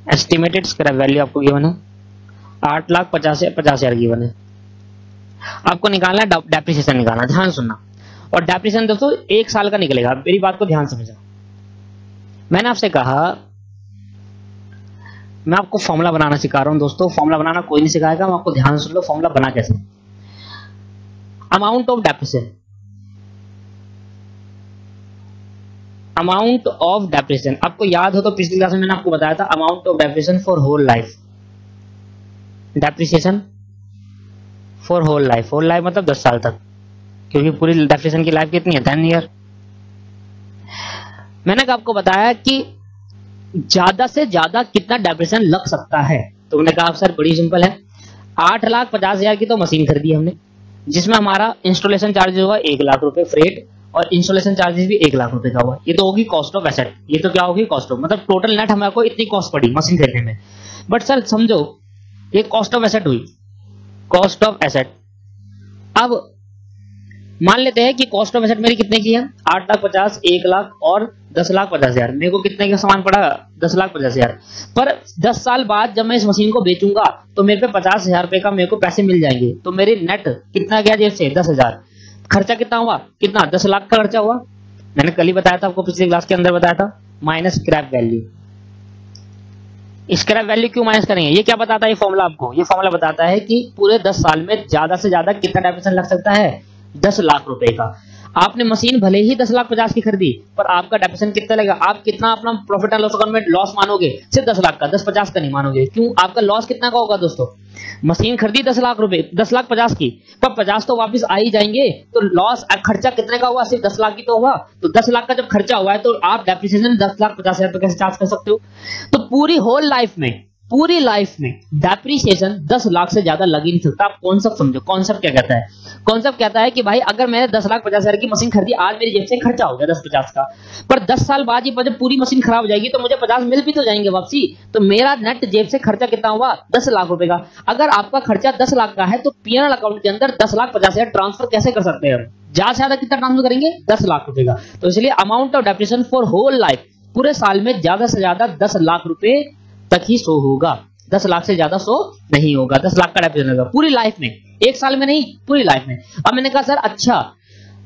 एस्टिमेटेड स्क्रैप वैल्यू आपको गिवन है। आठ लाख पचास पचास हज़ार गिवन है। आपको निकालना है डेप्रिसिएशन निकालना ध्यान सुनना। और डेप्रिसिएशन दोस्तों, एक साल का निकलेगा। मेरी बात को ध्यान समझना। मैंने आपसे कहा, मैं आपको फॉर्मूला बनाना सिखा रहा हूँ दोस्तों। फॉर्मूला बनाना कोई नहीं सिखाएगा। मैं आपको ध्यान सुन लो फॉर्मूला बना कैसे amount of depreciation amount of depreciation आपको याद हो तो पिछली क्लास में मैंने आपको बताया था amount of depreciation for whole life depreciation for whole life whole life मतलब दस साल तक। क्योंकि पूरी डेप्रिसिएशन की लाइफ कितनी है? टेन ईयर मैंने आपको बताया कि ज़्यादा से ज़्यादा कितना डेप्रिसिएशन लग सकता है? तो मैंने कहा सर, बड़ी सिंपल है। आठ लाख पचास हज़ार की तो मशीन खरीदी हमने, जिसमें हमारा इंस्टॉलेशन चार्जेस हुआ एक लाख रुपए फ्रेट और इंस्टॉलेशन चार्जेस भी एक लाख रुपए का हुआ। ये तो होगी कॉस्ट ऑफ़ एसेट ये तो क्या होगी? कॉस्ट ऑफ़ मतलब टोटल नेट हमारे को इतनी कॉस्ट पड़ी मशीन खरीदने में। बट सर, समझो, ये कॉस्ट ऑफ़ एसेट हुई। कॉस्ट ऑफ़ एसेट अब मान लेते हैं कि कॉस्ट ऑफ़ एसेट मेरी कितने की है? आठ लाख पचास, एक लाख और दस लाख पचास हज़ार। मेरे को कितने का सामान पड़ा? दस लाख पचास हज़ार। पर दस साल बाद जब मैं इस मशीन को बेचूँगा तो मेरे पे पचास हज़ार रुपए का मेरे को पैसे मिल जाएँगे। तो मेरे नेट कितना गया जेब से? दस हज़ार। खर्चा कितना हुआ? कितना? दस लाख का खर्चा हुआ? मैंने कल ही बताया था आपको, पिछले क्लास के अंदर बताया था। Minus scrap value scrap value क्यों माइनस करेंगे? ये क्या बताता है ये फॉर्मूला आपको? ये फॉर्मूला बताता है कि पूरे दस साल में ज़्यादा से ज़्यादा कितना डेप्रेशन लग सकता है? दस लाख रुपए का। आपने मशीन भले ही दस लाख पचास की खरीदी, पर आपका डेप्रेशन कितना लगेगा? आप कितना अपना प्रॉफिट एंड लॉस अकाउंट में लॉस मानोगे? सिर्फ़ दस लाख का, दस पचास का नहीं मानोगे। क्यों? आपका लॉस कितना का होगा दोस्तों? मशीन खरीदी दस लाख रुपए, दस लाख पचास की, पर पचास तो वापस आ ही जाएँगे। तो लॉस खर्चा कितने का हुआ? सिर्फ़ दस लाख की तो हुआ। तो दस लाख का जब खर्चा हुआ है तो आप डेप्रिसिएशन दस लाख पचास हज़ार कैसे चार्ज कर सकते हो? तो पूरी होल लाइफ में पूरी लाइफ में डेप्रिसिएशन दस लाख से ज़्यादा लग ही नहीं सकता। आप कॉन्सेप्ट समझो। कॉन्सेप्ट क्या कहता है? कॉन्सेप्ट कहता है कि भाई, अगर मैंने दस लाख पचास हज़ार की मशीन खरीदी, आज मेरी जेब से खर्चा हो गया दस पचास का। पर दस साल बाद जब पूरी मशीन खराब हो जाएगी तो मुझे पचास मिल भी तो जाएँगे वापसी। तो मेरा नेट जेब से खर्चा कितना हुआ? दस लाख रुपए का। अगर आपका खर्चा दस लाख का है तो पीएनएल अकाउंट के अंदर दस लाख पचास हज़ार ट्रांसफ़र कैसे कर सकते हैं? ज़्यादा से ज़्यादा कितना ट्रांसफ़र करेंगे? दस लाख रुपए का। तो इसलिए amount of depreciation for whole life पूरे साल में ज़्यादा से ज़्यादा दस लाख रुपए तक ही शो होगा। दस लाख से ज़्यादा शो नहीं होगा। दस लाख का डेप्रेशन होगा पूरी लाइफ में, एक साल में नहीं, पूरी लाइफ में। अब मैंने कहा, सर अच्छा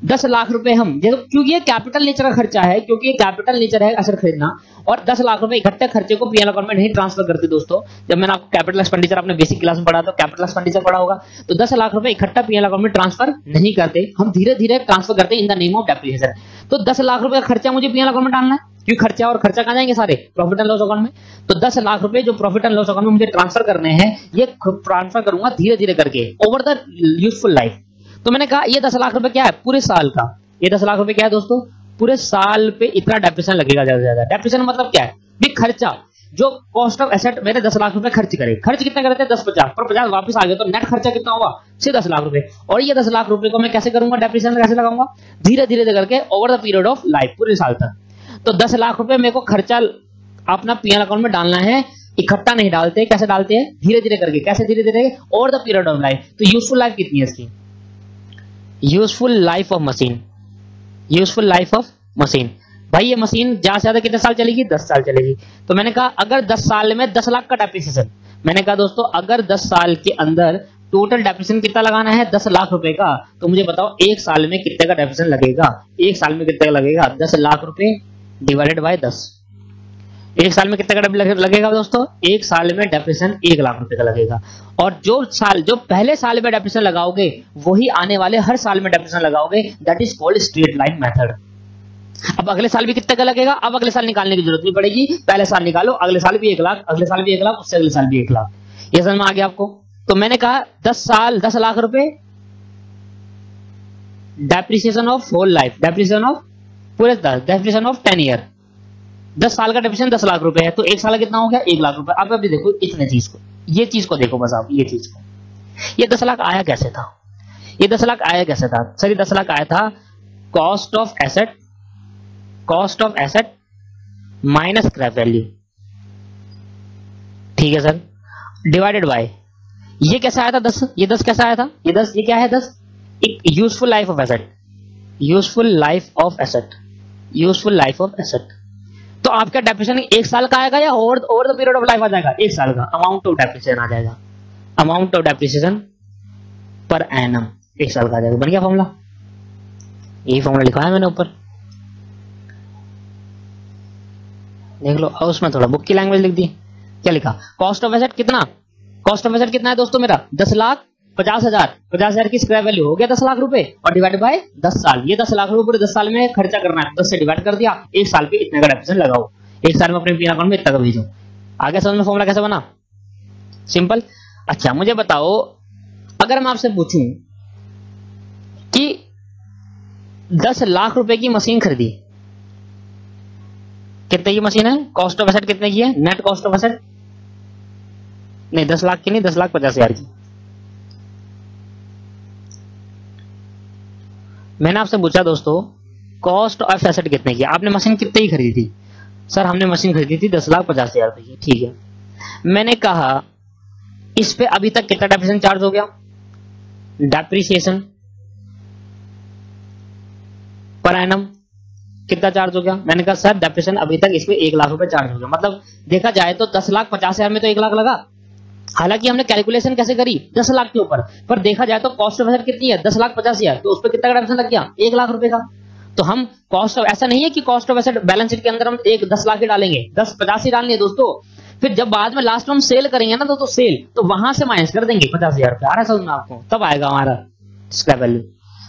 दस लाख रुपए हम क्योंकि ये कैपिटल नेचर का खर्चा है, क्योंकि ये कैपिटल नेचर है असर खरीदना, और दस लाख रुपए इकट्ठे खर्चे को पीएल अकाउंट में नहीं ट्रांसफ़र करते दोस्तों। जब मैंने आपको कैपिटल एक्सपेंडिचर आपने बेसिक क्लास में पढ़ा तो कैपिटल एक्सपेंडिचर पढ़ा होगा। तो दस लाख रुपए इकट्ठा पीएल अकाउंट में ट्रांसफ़र नहीं करते। हम धीरे धीरे ट्रांसफ़र करते in the name of depreciation तो दस लाख रुपए का खर्चा मुझे पीएल अकाउंट में डालना है? क्योंकि खर्चा और खर्चा कहा जाएँगे सारे? प्रॉफिट एंड लॉस अकाउंट में। तो दस लाख रुपए जो प्रॉफिट एंड लॉस अकाउंट में मुझे ट्रांसफ़र करने हैं, ये ट्रांसफ़र करूँगा धीरे धीरे करके ओवर द यूजफुल लाइफ तो मैंने कहा, ये दस लाख रुपए क्या है? पूरे साल का। ये दस लाख रुपए क्या है दोस्तों? पूरे साल पे इतना डेप्रेशन लगेगा ज़्यादा ज़्यादा। डेप्रेशन मतलब क्या है? भी खर्चा। जो कॉस्ट ऑफ़ एसेट मेरे दस लाख रुपए खर्च करे। खर्च कितना करते हैं दस पचास। पर पचास वापस आ गए तो नेट खर्चा कितना हुआ? सिर्फ़ दस लाख रुपए। और ये दस लाख रुपए को मैं कैसे करूँगा? डेप्रेशन कैसे लगाऊँगा? धीरे धीरे करके over the period of life पूरे साल तक। तो दस लाख रुपए मेरे को खर्चा अपना पीएन अकाउंट में डालना है, इकट्ठा नहीं डालते। कैसे डालते हैं? धीरे धीरे करके। कैसे धीरे धीरे और द पीरियड ऑफ़ लाइफ तो यूजफुल लाइफ कितनी है इसकी? Useful life of machine useful life of machine भाई, ये मशीन ज़्यादा से ज़्यादा कितने साल चलेगी? दस साल चलेगी। तो मैंने कहा, अगर दस साल में दस लाख का डेप्रिसिएशन मैंने कहा, दोस्तों, अगर दस साल के अंदर टोटल डेप्रिसिएशन कितना लगाना है? दस लाख रुपए का। तो मुझे बताओ, एक साल में कितने का डेप्रिसिएशन लगेगा? एक साल में कितने का लगेगा? दस लाख रुपए डिवाइडेड बाय दस। एक साल में कितने का लगेगा दोस्तों? एक साल में डेप्रेशन एक लाख रुपए का लगेगा। और जो साल जो पहले साल में डेप्रेशन लगाओगे, वही आने वाले हर साल में डेप्रेशन लगाओगे। That is called straight line method अब अगले साल भी कितने का लगेगा? अब अगले साल निकालने की ज़रूरत नहीं पड़ेगी। पहले साल निकालो, अगले साल भी एक लाख, अगले साल भी एक लाख, उससे अगले साल भी एक लाख। ये समझ में आ गया आपको? तो मैंने कहा, दस साल, दस लाख रुपए? Depreciation of whole life depreciation of पूरे दस डेफिनेशन ऑफ़ टेन ईयर दस साल का डेफिनेशन दस लाख रुपए है तो एक साल कितना हो गया? एक लाख रुपए। अब अभी देखो इतने चीज़ को, ये चीज़ को देखो बस आप, ये चीज़ को। ये दस लाख आया कैसे था? ये दस लाख आया कैसे था? सर, दस लाख आया था cost of asset cost of asset minus scrap value ठीक है सर? डिवाइडेड बाय ये कैसे आया था दस? ये दस कैसे आया था? ये दस, ये क्या है दस? एक useful life of asset useful life of asset useful life of asset. तो आपका डेप्रिसिएशन एक साल का आएगा या over over the period of life आ जाएगा? एक साल का। अमाउंट ऑफ़ डेप्रिसिएशन आ जाएगा। अमाउंट ऑफ़ डेप्रिसिएशन पर एनम एक साल का आ जाएगा। बन गया फॉर्मूला यही फॉर्मूला लिखा है मैंने ऊपर। देख लो और उसमें थोड़ा बुक की लैंग्वेज लिख दी। क्या लिखा? कॉस्ट ऑफ़ एसेट कितना? कॉस्ट ऑफ़ एसेट कितना है दोस्तों मेरा? दस लाख पचास हज़ार। पचास हज़ार की स्क्रैप वैल्यू हो गया दस लाख रुपए और डिवाइड बाय दस साल। ये दस लाख रुपए दस साल में खर्चा करना है। दस से डिवाइड कर दिया, एक साल पे इतने का डेप्रिसिएशन लगाओ। एक साल में अपने पीना अकाउंट में इतना का भेजो। आगे समझ में फॉर्मूला कैसे बना? सिंपल अच्छा मुझे बताओ, अगर मैं आपसे पूछूँ कि दस लाख रुपए की मशीन खरीदी। कितने की मशीन है? कॉस्ट ऑफ़ एसेट कितने की है? नेट कॉस्ट ऑफ़ एसेट नहीं, दस लाख की नहीं, दस लाख पचास हज़ार की। मैंने आपसे पूछा, दोस्तों कॉस्ट ऑफ़ एसेट कितने की? आपने मशीन कितने की खरीदी? थी सर हमने मशीन खरीदी थी दस लाख पचास हज़ार रुपए की। ठीक है। मैंने कहा, इस पे अभी तक कितना डेप्रिसिएशन चार्ज हो गया? डेप्रिसिएशन पर एनम कितना चार्ज हो गया? मैंने कहा सर डेप्रिसिएशन अभी तक इस पे एक लाख रुपए चार्ज हो गया। मतलब देखा जाए तो दस लाख पचास हज़ार में तो एक लाख लगा। हालाँकि हमने कैलकुलेशन कैसे करी? दस लाख के ऊपर। पर देखा जाए तो कॉस्ट ऑफ़ एसेट कितनी है? दस लाख पचास हज़ार तो उस पर कितना डेप्रिसिएशन लग गया? एक लाख रुपए का। तो हम कॉस्ट ऑफ़ ऐसा नहीं है कि cost of asset balance sheet के अंदर हम एक दस लाख ही डालेंगे। दस पचास ही डालनी है दोस्तों। फिर जब बाद में लास्ट हम सेल करेंगे ना तो, तो सेल तो वहाँ से माइनस कर देंगे पचास हज़ार रुपए। आ रहा है आपको? तब आएगा हमारा स्क्रैप वैल्यू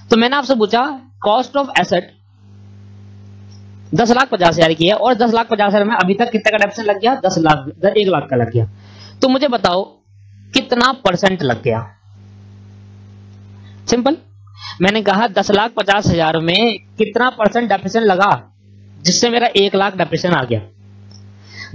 तो मैंने आपसे पूछा कॉस्ट ऑफ़ एसेट दस लाख पचास हज़ार की है और दस लाख पचास हज़ार में अभी तक कितना का डेप्शन लग गया? दस लाख एक लाख का लग गया। तो मुझे बताओ, कितना परसेंट लग गया? सिंपल। मैंने कहा, दस लाख पचास हज़ार में कितना परसेंट डेप्रेशन लगा? जिससे मेरा एक लाख डेप्रेशन आ गया।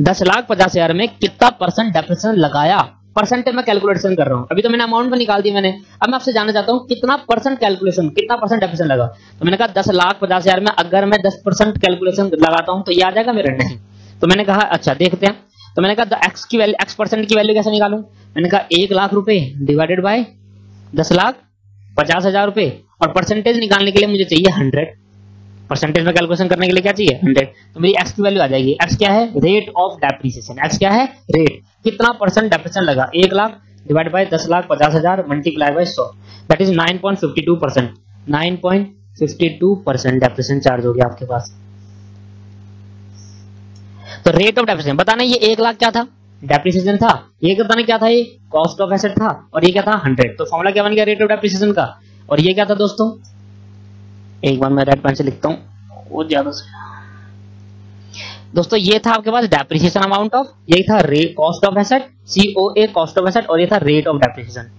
दस लाख पचास हज़ार में कितना परसेंट डेप्रेशन लगाया? परसेंट मैं कैलकुलेशन कर रहा हूँ। अभी तो मैंने अमाउंट में निकाल दिया मैंने। अब मैं आपसे जानना चाहता हूँ, कितना परसेंट कैलकुलेशन कितना परसेंट डेप्रेशन लगा? तो मैंने कहा, दस लाख पचास हज़ार में अगर मैं दस परसेंट कैलकुलेशन लगाता हूँ तो ये आ जाएगा मेरे? नहीं। तो मैंने कहा अच्छा देखते हैं। तो मैंने कहा एक्स की वैल्यू एक्स परसेंट की वैल्यू कैसे निकालू? मैंने कहा, एक लाख रुपए डिवाइडेड बाय दस लाख पचास हज़ार रुपए और परसेंटेज निकालने के लिए मुझे चाहिए हंड्रेड परसेंटेज में कैलकुलेशन करने के लिए क्या चाहिए? हंड्रेड तो मेरी एक्स की वैल्यू आ जाएगी। एक्स क्या है? रेट ऑफ़ डेप्रिसिएशन एक्स क्या है? रेट कितना परसेंट डेप्रिसिएशन लगा? एक लाख डिवाइड बाय दस लाख पचास हज़ार मल्टीप्लाई बाय सौ. That is nine point fifty two percent nine point fifty two percent depreciation charge हो गया आपके पास. तो रेट ऑफ़ डेप्रिसिएशन बताना ये एक लाख क्या था? डेप्रिसिएशन था। ये बताना क्या था ये? कॉस्ट ऑफ़ एसेट था। और ये क्या था? हंड्रेड तो फॉर्मुला क्या बन गया रेट ऑफ़ डेप्रिसिएशन का? और ये क्या था दोस्तों? एक बार मैं रेड पेन से लिखता हूँ। वो ज़्यादा दोस्तों, ये था आपके पास डेप्रिसिएशन अमाउंट ऑफ़ ये था cost of asset COA cost of asset और ये था rate of depreciation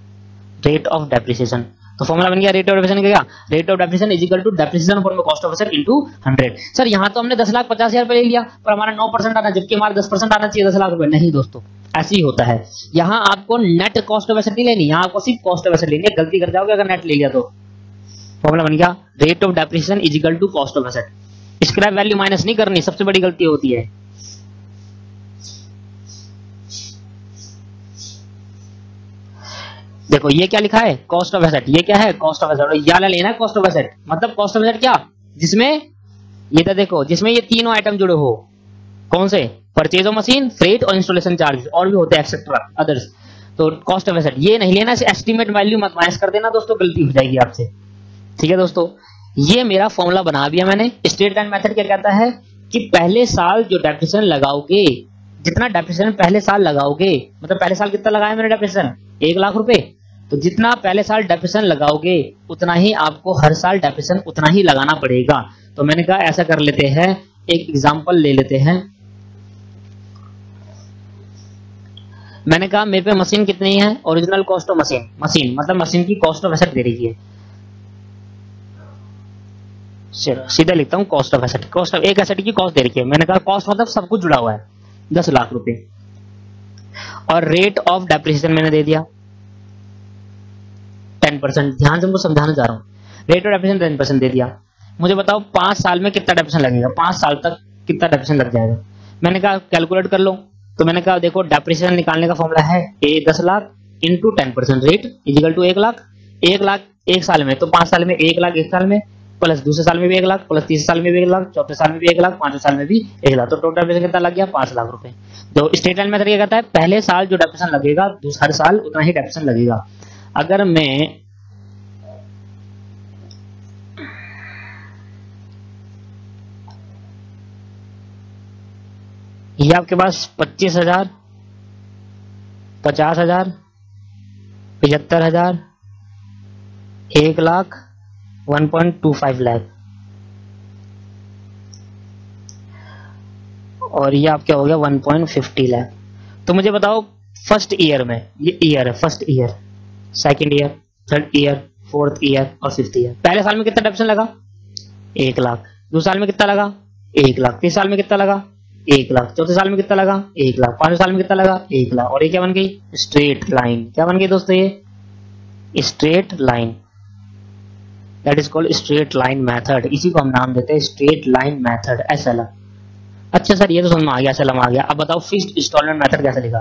rate of depreciation तो फॉर्मूला बन गया रेट ऑफ़ डेप्रिसिएशन क्या? Rate of depreciation is equal to depreciation upon cost of asset into 100 sir यहाँ तो हमने 10 लाख 50 हज़ार ले लिया, पर हमारा 9% आना, जबकि हमारा 10% आना चाहिए 10 लाख रुपए। नहीं दोस्तों, ऐसे ही होता है। यहाँ आपको नेट कॉस्ट ऑफ़ एसेट नहीं लेनी, यहाँ आपको सिर्फ़ कॉस्ट ऑफ़ एसेट लेनी है। गलती कर जाओगे अगर नेट ले लिया तो। फॉर्मूला बन गया rate of depreciation is equal to cost of asset scrap value minus नहीं करनी, सबसे बड़ी गलती होती है। देखो, ये क्या लिखा है? कॉस्ट ऑफ़ एसेट ये क्या है? कॉस्ट ऑफ़ एसेट या लेना है कॉस्ट ऑफ़ एसेट मतलब कॉस्ट ऑफ़ एसेट क्या? जिसमें, ये तो देखो, जिसमें ये तीनों आइटम जुड़े हो। कौन से? परचेज ऑफ़ मशीन फ्रेट और इंस्टॉलेशन चार्ज और भी होते हैं एक्सेट्रा अदर्स तो कॉस्ट ऑफ़ एसेट ये नहीं लेना एस्टिमेट वैल्यू मत माइनस कर देना, दोस्तों, गलती हो जाएगी आपसे। ठीक है, दोस्तों? ये मेरा फॉर्मूला बना दिया मैंने। स्टेट लाइन मेथड क्या कहता है? कि पहले साल जो डेप्रिसिएशन लगाओगे, जितना डेप्रिसिएशन पहले साल लगाओगे मतलब पहले साल कितना लगाया मैंने डेप्रिसिएशन एक लाख रुपए। तो जितना पहले साल डेप्रिसिएशन लगाओगे, उतना ही आपको हर साल डेप्रिसिएशन उतना ही लगाना पड़ेगा। तो मैंने कहा, ऐसा कर लेते हैं। एक एग्ज़ाम्पल ले लेते हैं। मैंने कहा, मेरे पे मशीन कितनी है? Original cost of machine machine मतलब मशीन की कॉस्ट ऑफ़ एसेट दे रही है। सीधा लिखता हूँ cost of asset cost of एक एसेट की कॉस्ट दे रही है। मैंने कहा कॉस्ट मतलब सब कुछ जुड़ा हुआ है। दस लाख रुपए। और रेट ऑफ़ डेप्रिसिएशन मैंने दे दिया। परसेंट ध्यान से मुझको समझाना चाह रहा हूँ। Rate of depreciation ten percent दे दिया। मुझे बताओ, पाँच साल में कितना डेप्रिसिएशन लगेगा? पाँच साल तक कितना डेप्रिसिएशन लग जाएगा? मैंने कहा कैलकुलेट कर लो। तो मैंने कहा, देखो डेप्रिसिएशन निकालने का फॉर्मूला है ए दस lakh into ten percent rate is equal to एक लाख। एक लाख एक साल में। तो पाँच साल में एक लाख एक साल में प्लस दूसरे साल में भी एक लाख प्लस तीसरे साल में भी एक लाख, चौथे साल में भी एक लाख, पाँचवें साल में भी एक लाख। तो टोटल डेप्रिसिएशन कितना लग गया? पाँच लाख रुपए। तो स्टेट लाइन मेथड कहता है? पहले साल जो डेप्रिसिएशन लगेगा हर साल उतना ही डेप्रिसिएशन लगेगा। अगर मैं ये आपके पास पच्चीस हज़ार, पचास हज़ार, पचहत्तर हज़ार, एक lakh, one point two five lakh. और ये आपका हो गया वन पॉइंट फिफ्टी लाख। तो मुझे बताओ, फ़र्स्ट ईयर में, ये ईयर है, first year, second year, third year, fourth year और फिफ्थ ईयर। पहले साल में कितना डेप्शन लगा? एक लाख। दूसरे साल में कितना लगा? एक लाख। तीसरे साल में कितना लगा? एक लाख चौथे साल में कितना लगा? एक लाख पाँचवें साल में कितना लगा? एक लाख। और ये क्या बन गई? स्ट्रेट लाइन क्या बन गई दोस्तों ये? Straight line that is called straight line method इसी को हम नाम देते हैं straight line method S L अच्छा सर, ये तो समझ में आ गया एस आ गया। अब बताओ फिक्स्ड इंस्टॉलमेंट मेथड कैसे लिखा?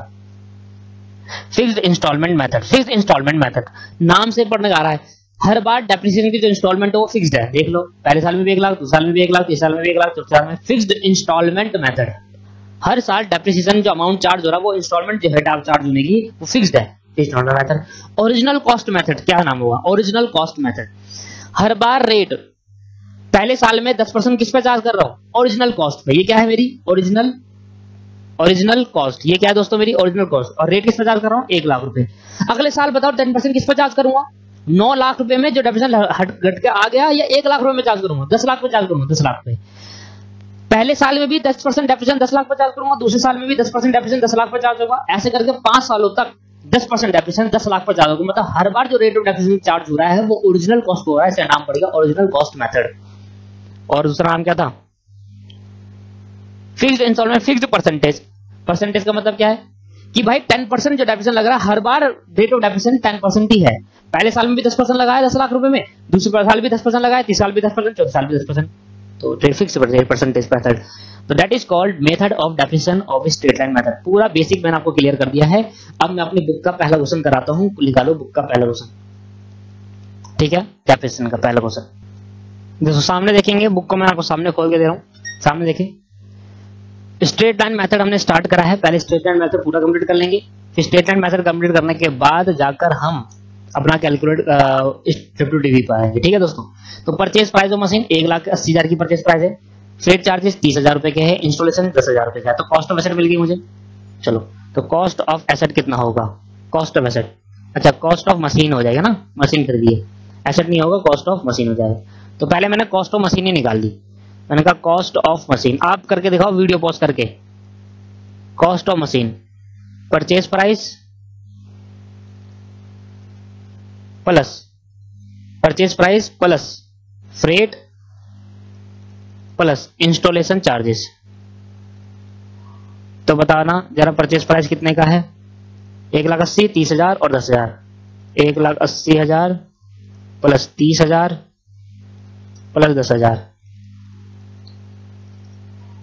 Fixed installment method fixed installment method नाम से पढ़ने जा रहा है। हर बार डेप्रिसिएशन की जो इंस्टॉलमेंट है वो फिक्स्ड है। देख लो, पहले साल में भी एक लाख, दूसरे साल में भी एक लाख, तीसरे साल में भी एक लाख, चौथे साल में फिक्स्ड इंस्टॉलमेंट मेथड है हर साल डेप्रिसिएशन जो अमाउंट चार्ज हो रहा है, वो इंस्टॉलमेंट जो है चार्ज होने की, वो फिक्स्ड है। Installment method original cost method क्या नाम होगा? ओरिजिनल कॉस्ट मेथड हर बार रेट पहले साल में दस परसेंट किस पे चार्ज कर रहा हूँ? ओरिजिनल कॉस्ट पे। ये क्या है मेरी? ओरिजिनल ओरिजिनल कॉस्ट ये क्या है दोस्तों मेरी? ओरिजिनल कॉस्ट और रेट किस पे चार्ज कर रहा हूँ? एक लाख रुपए। अगले साल बताओ टेन परसेंट किस पे चार्ज करूँगा? नौ लाख रुपए में जो डेफिनेशन हट घट के आ गया या एक लाख रुपए में चार्ज करूँगा? दस लाख पे चार्ज करूँगा, दस लाख पे। पहले साल में भी दस परसेंट डेफिनेशन दस लाख पे चार्ज करूँगा, दूसरे साल में भी दस परसेंट डेफिनेशन दस लाख पे चार्ज होगा। ऐसे करके पाँच सालों तक दस परसेंट डेफिनेशन दस लाख पे चार्ज होगा। मतलब हर बार जो रेट ऑफ़ डेफिनेशन चार्ज हो रहा है, वो ओरिजिनल कॉस्ट हो रहा है इसे नाम पड़ेगा ओरिजिनल कॉस्ट मेथड और दूसरा नाम क्या था? Fixed installment fixed percentage percentage का मतलब क्या है? कि भाई टेन परसेंट जो डेफिनेशन लग रहा है, हर बार rate of definition ten percent ही है। पहले साल में भी दस परसेंट लगाया दस लाख रुपए में, दूसरे साल भी दस परसेंट लगाया तीस साल भी दस परसेंट चौथे साल भी दस परसेंट तो फिक्स परसेंटेज मेथड तो that is called method of definition of straight line method पूरा बेसिक मैंने आपको क्लियर कर दिया है। अब मैं अपनी बुक का पहला क्वेश्चन कराता हूँ, निकालो बुक का पहला क्वेश्चन ठीक है? डेफिनेशन का पहला क्वेश्चन दोस्तों सामने देखेंगे बुक को मैं आपको सामने खोल के दे रहा हूँ। सामने देखें। स्ट्रेट लाइन मेथड हमने स्टार्ट करा है। पहले स्ट्रेट लाइन मेथड पूरा कंप्लीट कर लेंगे। फिर स्ट्रेट लाइन मेथड कंप्लीट करने के बाद जाकर हम अपना कैलकुलेट ट्रिपल टीवी पाएँगे ठीक है दोस्तों? तो परचेज प्राइस ऑफ़ मशीन एक लाख अस्सी हज़ार की परचेज प्राइस है। फ्रेट चार्जेस तीस हज़ार रुपए के है। इंस्टॉलेशन दस हज़ार रुपए का है। तो कॉस्ट ऑफ़ एसेट मिल गई मुझे। चलो तो कॉस्ट ऑफ़ एसेट कितना होगा? कॉस्ट ऑफ़ एसेट अच्छा कॉस्ट ऑफ़ मशीन हो जाएगा ना? मशीन खरीदिए। एसेट नहीं होगा कॉस्ट ऑफ़ मशीन हो जाएगा। तो पहले मैंने कॉस्ट ऑफ़ मशीन ही निकाल दी मैंने कहा कॉस्ट ऑफ़ मशीन आप करके दिखाओ वीडियो पॉज करके. Cost of machine purchase price plus purchase price plus freight plus installation charges तो बताना, जरा परचेज प्राइस कितने का है? एक लाख अस्सी, तीस हज़ार और दस हज़ार. एक लाख अस्सी हज़ार प्लस तीस हज़ार प्लस दस हज़ार.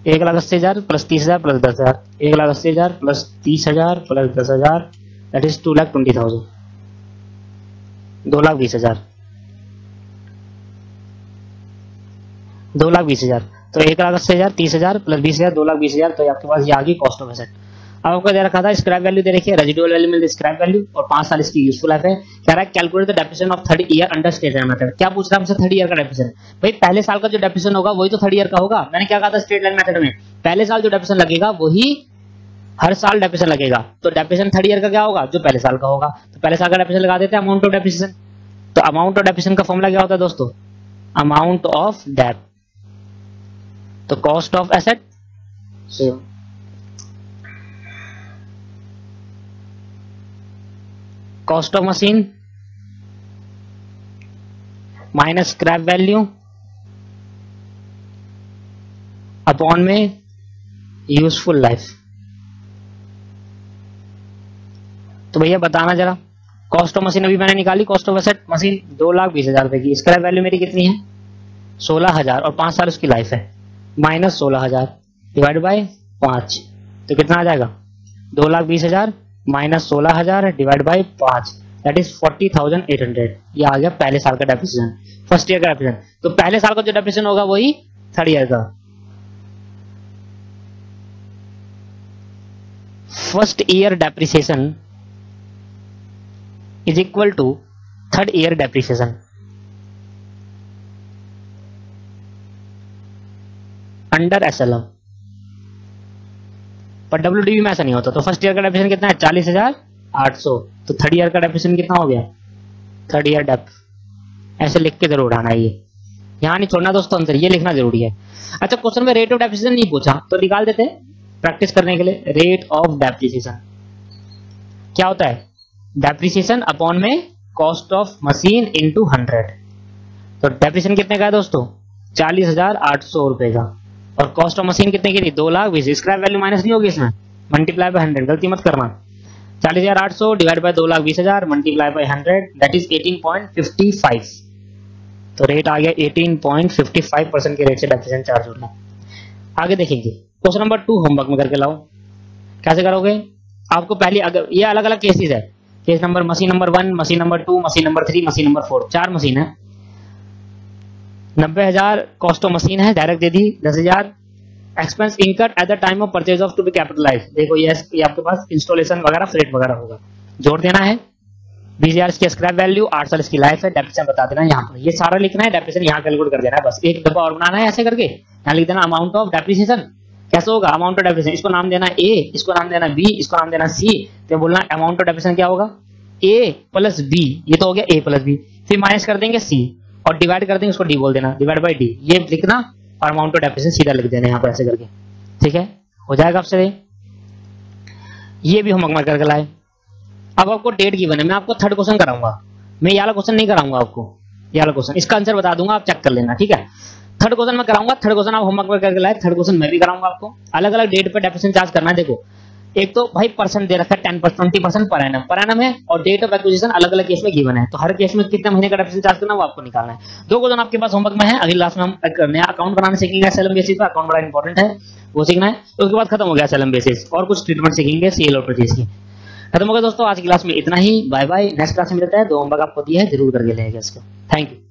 एक लाख अस्सी हज़ार प्लस तीस हज़ार प्लस दस हज़ार। एक लाख अस्सी हज़ार प्लस तीस हज़ार प्लस दस हज़ार। That is two lakh twenty thousand दो लाख बीस हज़ार। दो लाख बीस हज़ार। तो एक लाख अस्सी हज़ार, तीस हज़ार प्लस बीस हज़ार, दो लाख बीस हज़ार। तो आपके पास ये आ गई कॉस्ट ऑफ़ एसेट अब आपको दे रखा था स्क्रैप वैल्यू दे रखी है रेजिडुअल वैल्यू मिल स्क्रैप वैल्यू और पाँच साल इसकी यूजफुल लाइफ है। कह रहा है calculate the definition of third year under straight line method क्या पूछ रहा है हमसे थर्ड ईयर का डेफिनेशन भाई, पहले साल का जो डेफिनेशन होगा, वही तो थर्ड ईयर का होगा। मैंने क्या कहा था स्टेट लाइन मेथड में? पहले साल जो डेफिनेशन लगेगा, वही हर साल डेफिनेशन लगेगा। तो डेफिनेशन थर्ड ईयर का क्या होगा? जो पहले साल का होगा। तो पहले साल का डेफिनेशन लगा देते हैं अमाउंट ऑफ़ डेफिनेशन तो अमाउंट ऑफ़ डेफिनेशन का फॉर्मूला क्या होता है दोस्तों? अमाउंट ऑफ़ डेप तो cost of asset cost of machine minus scrap value upon में यूजफुल लाइफ तो भैया बताना जरा कॉस्ट ऑफ़ मशीन अभी मैंने निकाली कॉस्ट ऑफ़ एसेट मशीन दो लाख बीस हज़ार रुपए की। स्क्रैप वैल्यू मेरी कितनी है? सोलह हज़ार, और पाँच साल उसकी लाइफ है। माइनस सोलह हज़ार डिवाइड बाय पाँच। तो कितना आ जाएगा? दो लाख बीस हज़ार माइनस सोलह हज़ार डिवाइड बाई पाँच that is forty thousand eight hundred ये आ गया पहले साल का डेप्रिसिएशन फ़र्स्ट ईयर का डेप्रिसिएशन तो पहले साल का जो डेप्रिसिएशन होगा वही थर्ड ईयर का। First year depreciation is equal to third year depreciation. Under SLM पर डब्ल्यू में ऐसा नहीं होता। तो फ़र्स्ट ईयर का डेप्रिसिएशन कितना है? चालीस हज़ार आठ सौ। तो थर्ड ईयर का डेप्रिसिएशन कितना हो गया? थर्ड ईयर डेप ऐसे लिख के ज़रूर उठाना ये। यहाँ नहीं छोड़ना दोस्तों आंसर ये लिखना ज़रूरी है। अच्छा क्वेश्चन में रेट ऑफ़ डेप्रिसिएशन नहीं पूछा तो निकाल देते प्रैक्टिस करने के लिए। रेट ऑफ़ डेप्रिसिएशन क्या होता है? डेप्रिसिएशन अपॉन में cost of machine into hundred तो डेप्रिसिएशन कितने का है दोस्तों? चालीस हज़ार आठ सौ रुपए का। और कॉस्ट ऑफ़ मशीन कितने की थी? दो लाख बीस। स्क्रैप वैल्यू माइनस नहीं होगी इसमें? मल्टीप्लाई बाय हंड्रेड गलती मत करना। चालीस हज़ार आठ सौ डिवाइड बाय दो लाख बीस हज़ार multiply by hundred that is eighteen point fifty five तो रेट आ गया eighteen point fifty five percent के रेट से डेप्रिसिएशन चार्ज होना आगे देखेंगे। क्वेश्चन नंबर टू होमवर्क में करके लाओ। कैसे करोगे? आपको पहले अगर, ये अलग अलग केसेस है। Case number machine number one machine number two machine number three machine number four चार मशीन है। नब्बे हज़ार कॉस्ट ऑफ़ मशीन है डायरेक्ट दे दी दस हज़ार। Expense incurred at the time of purchase of to be capitalize देखो ये, आपके पास इंस्टॉलेशन वगैरह फ्रेट वगैरह होगा। जोड़ देना है। बीस हज़ार इसकी स्क्रैप वैल्यू आठ साल इसकी लाइफ है। डेप्रेशन बता देना यहाँ पर। ये सारा लिखना है डेप्रेशन यहाँ कैलकुलेट कर देना है बस। एक डब्बा और बनाना है ऐसे करके। यहाँ लिख देना अमाउंट ऑफ़ डेप्रिसिएशन कैसे होगा? अमाउंट ऑफ़ डेप्रिसिएशन इसको नाम देना ए इसको नाम देना बी इसको नाम देना सी तो बोलना अमाउंट ऑफ़ डेप्रिसिएशन क्या होगा? ए प्लस बी ये तो हो गया ए प्लस बी फिर माइनस कर देंगे सी और डिवाइड कर देंगे, उसको डी बोल देना। डिवाइड बाई डी ये लिखना और अमाउंट ऑफ़ डेप्रिसिएशन सीधा लिख देना यहाँ पर ऐसे करके। ठीक है? हो जाएगा आपसे ये भी होमवर्क में करके लाए। अब आपको डेट की बने मैं आपको थर्ड क्वेश्चन कराऊँगा। मैं ये वाला क्वेश्चन नहीं कराऊँगा आपको। ये वाला क्वेश्चन इसका आंसर बता दूँगा, आप चेक कर लेना। ठीक है? थर्ड क्वेश्चन मैं कराऊँगा। थर्ड क्वेश्चन आप होमवर्क करके लाए। थर्ड क्वेश्चन मैं भी कराऊँगा आपको। अलग अलग डेट पर डेप्रिसिएशन चार्ज करना है। देखो एक तो भाई परसेंट दे रखा है ten percent twenty percent per annum per annum है और डेट ऑफ़ एक्विजिशन अलग अलग केस में गिवन है। तो हर केस में कितने महीने का डेप्रिसिएशन चार्ज करना वो आपको निकालना है। दो क्वेश्चन आपके पास होमवर्क में है। अगली क्लास में हम नया अकाउंट बनाने सीखेंगे एसएलएम बेसिस पर। अकाउंट बड़ा इंपॉर्टेंट है, वो सीखना है। उसके बाद खत्म हो गया एसएलएम बेसिस और कुछ ट्रीटमेंट सीखेंगे सेल और परचेज की। खत्म हो गया दोस्तों, आज की क्लास में इतना ही। बाय बाय नेक्स्ट क्लास में मिलता है। दो होमवर्क आपको दिया है, ज़रूर करके लेंगे इसको। Thank you